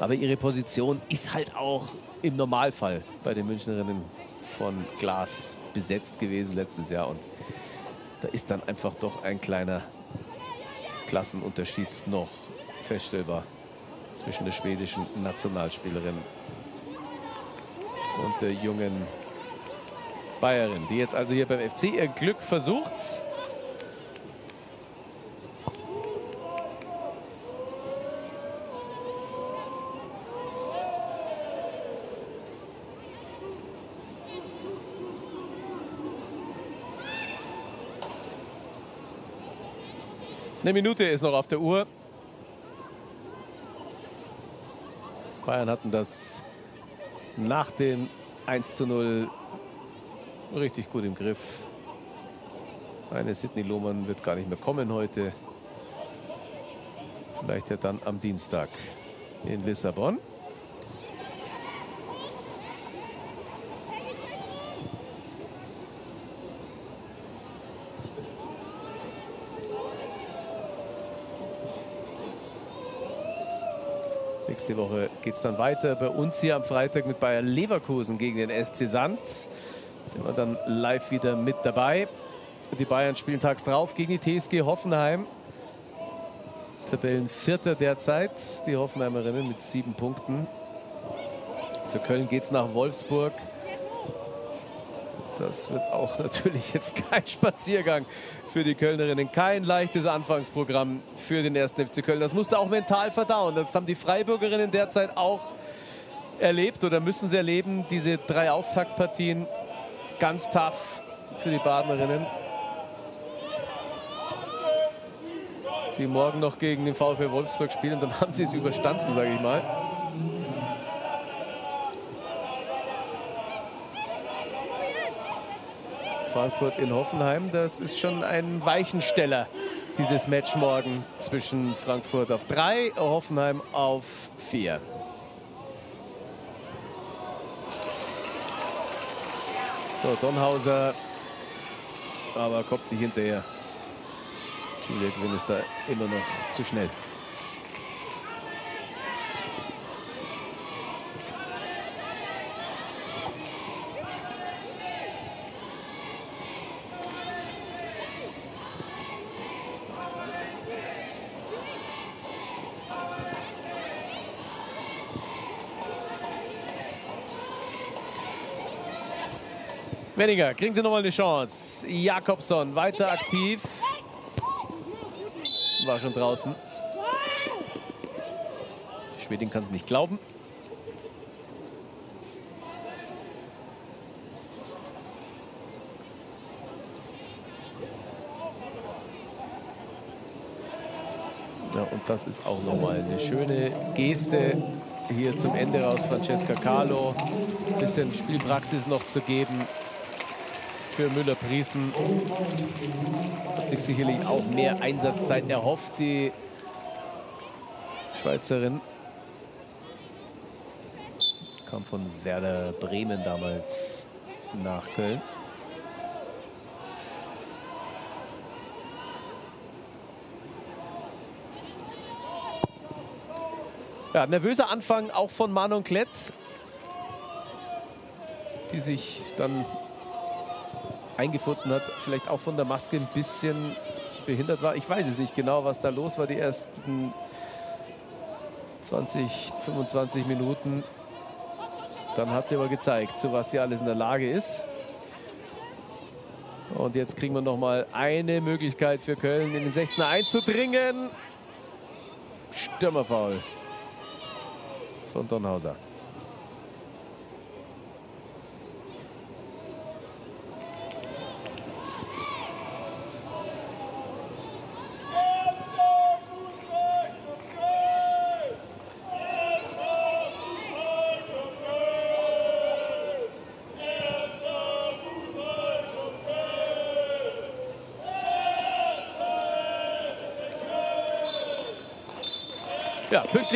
Aber ihre Position ist halt auch im Normalfall bei den Münchnerinnen von Glas besetzt gewesen letztes Jahr. Und da ist dann einfach doch ein kleiner Klassenunterschied noch feststellbar zwischen der schwedischen Nationalspielerin und der jungen Bayerin, die jetzt also hier beim FC ihr Glück versucht. Eine Minute ist noch auf der Uhr. Bayern hatten das nach dem 1 zu 0 richtig gut im Griff. Eine Sidney Lohmann wird gar nicht mehr kommen heute. Vielleicht ja dann am Dienstag in Lissabon. Nächste Woche geht es dann weiter bei uns hier am Freitag mit Bayer Leverkusen gegen den SC Sand. Sind wir dann live wieder mit dabei. Die Bayern spielen tags drauf gegen die TSG Hoffenheim. Tabellenvierter derzeit. Die Hoffenheimerinnen mit sieben Punkten. Für Köln geht es nach Wolfsburg. Das wird auch natürlich jetzt kein Spaziergang für die Kölnerinnen. Kein leichtes Anfangsprogramm für den ersten FC Köln. Das musste auch mental verdauen. Das haben die Freiburgerinnen derzeit auch erlebt oder müssen sie erleben. Diese drei Auftaktpartien ganz tough für die Badenerinnen. Die morgen noch gegen den VfL Wolfsburg spielen. Dann haben sie es überstanden, sage ich mal. Frankfurt in Hoffenheim. Das ist schon ein Weichensteller, dieses Match morgen zwischen Frankfurt auf 3, Hoffenheim auf 4. So, Donhauser, aber kommt nicht hinterher. Julia Quinn ist da immer noch zu schnell. Weniger, kriegen sie nochmal eine Chance. Jakobsson weiter aktiv. War schon draußen. Schweding kann es nicht glauben. Ja, und das ist auch nochmal eine schöne Geste hier zum Ende raus. Francesca Carlo. Bisschen Spielpraxis noch zu geben für Müller-Priesen. Hat sich sicherlich auch mehr Einsatzzeit erhofft, die Schweizerin. Kam von Werder Bremen damals nach Köln. Ja, nervöser Anfang auch von Manon Klett, die sich dann eingefunden hat, vielleicht auch von der Maske ein bisschen behindert war. Ich weiß es nicht genau, was da los war, die ersten 20, 25 Minuten. Dann hat sie aber gezeigt, zu was sie alles in der Lage ist. Und jetzt kriegen wir noch mal eine Möglichkeit für Köln, in den 16er einzudringen. Stürmerfaul von Donhauser.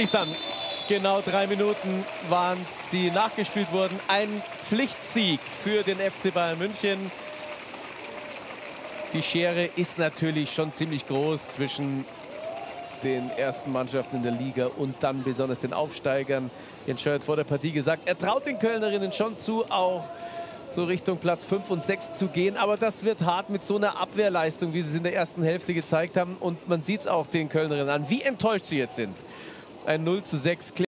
Pünktlich dann. Genau drei Minuten waren es, die nachgespielt wurden. Ein Pflichtsieg für den FC Bayern München. Die Schere ist natürlich schon ziemlich groß zwischen den ersten Mannschaften in der Liga und dann besonders den Aufsteigern. Jens Scheuert vor der Partie gesagt, er traut den Kölnerinnen schon zu, auch so Richtung Platz 5 und 6 zu gehen. Aber das wird hart mit so einer Abwehrleistung, wie sie es in der ersten Hälfte gezeigt haben. Und man sieht es auch den Kölnerinnen an, wie enttäuscht sie jetzt sind. Ein 0 zu 6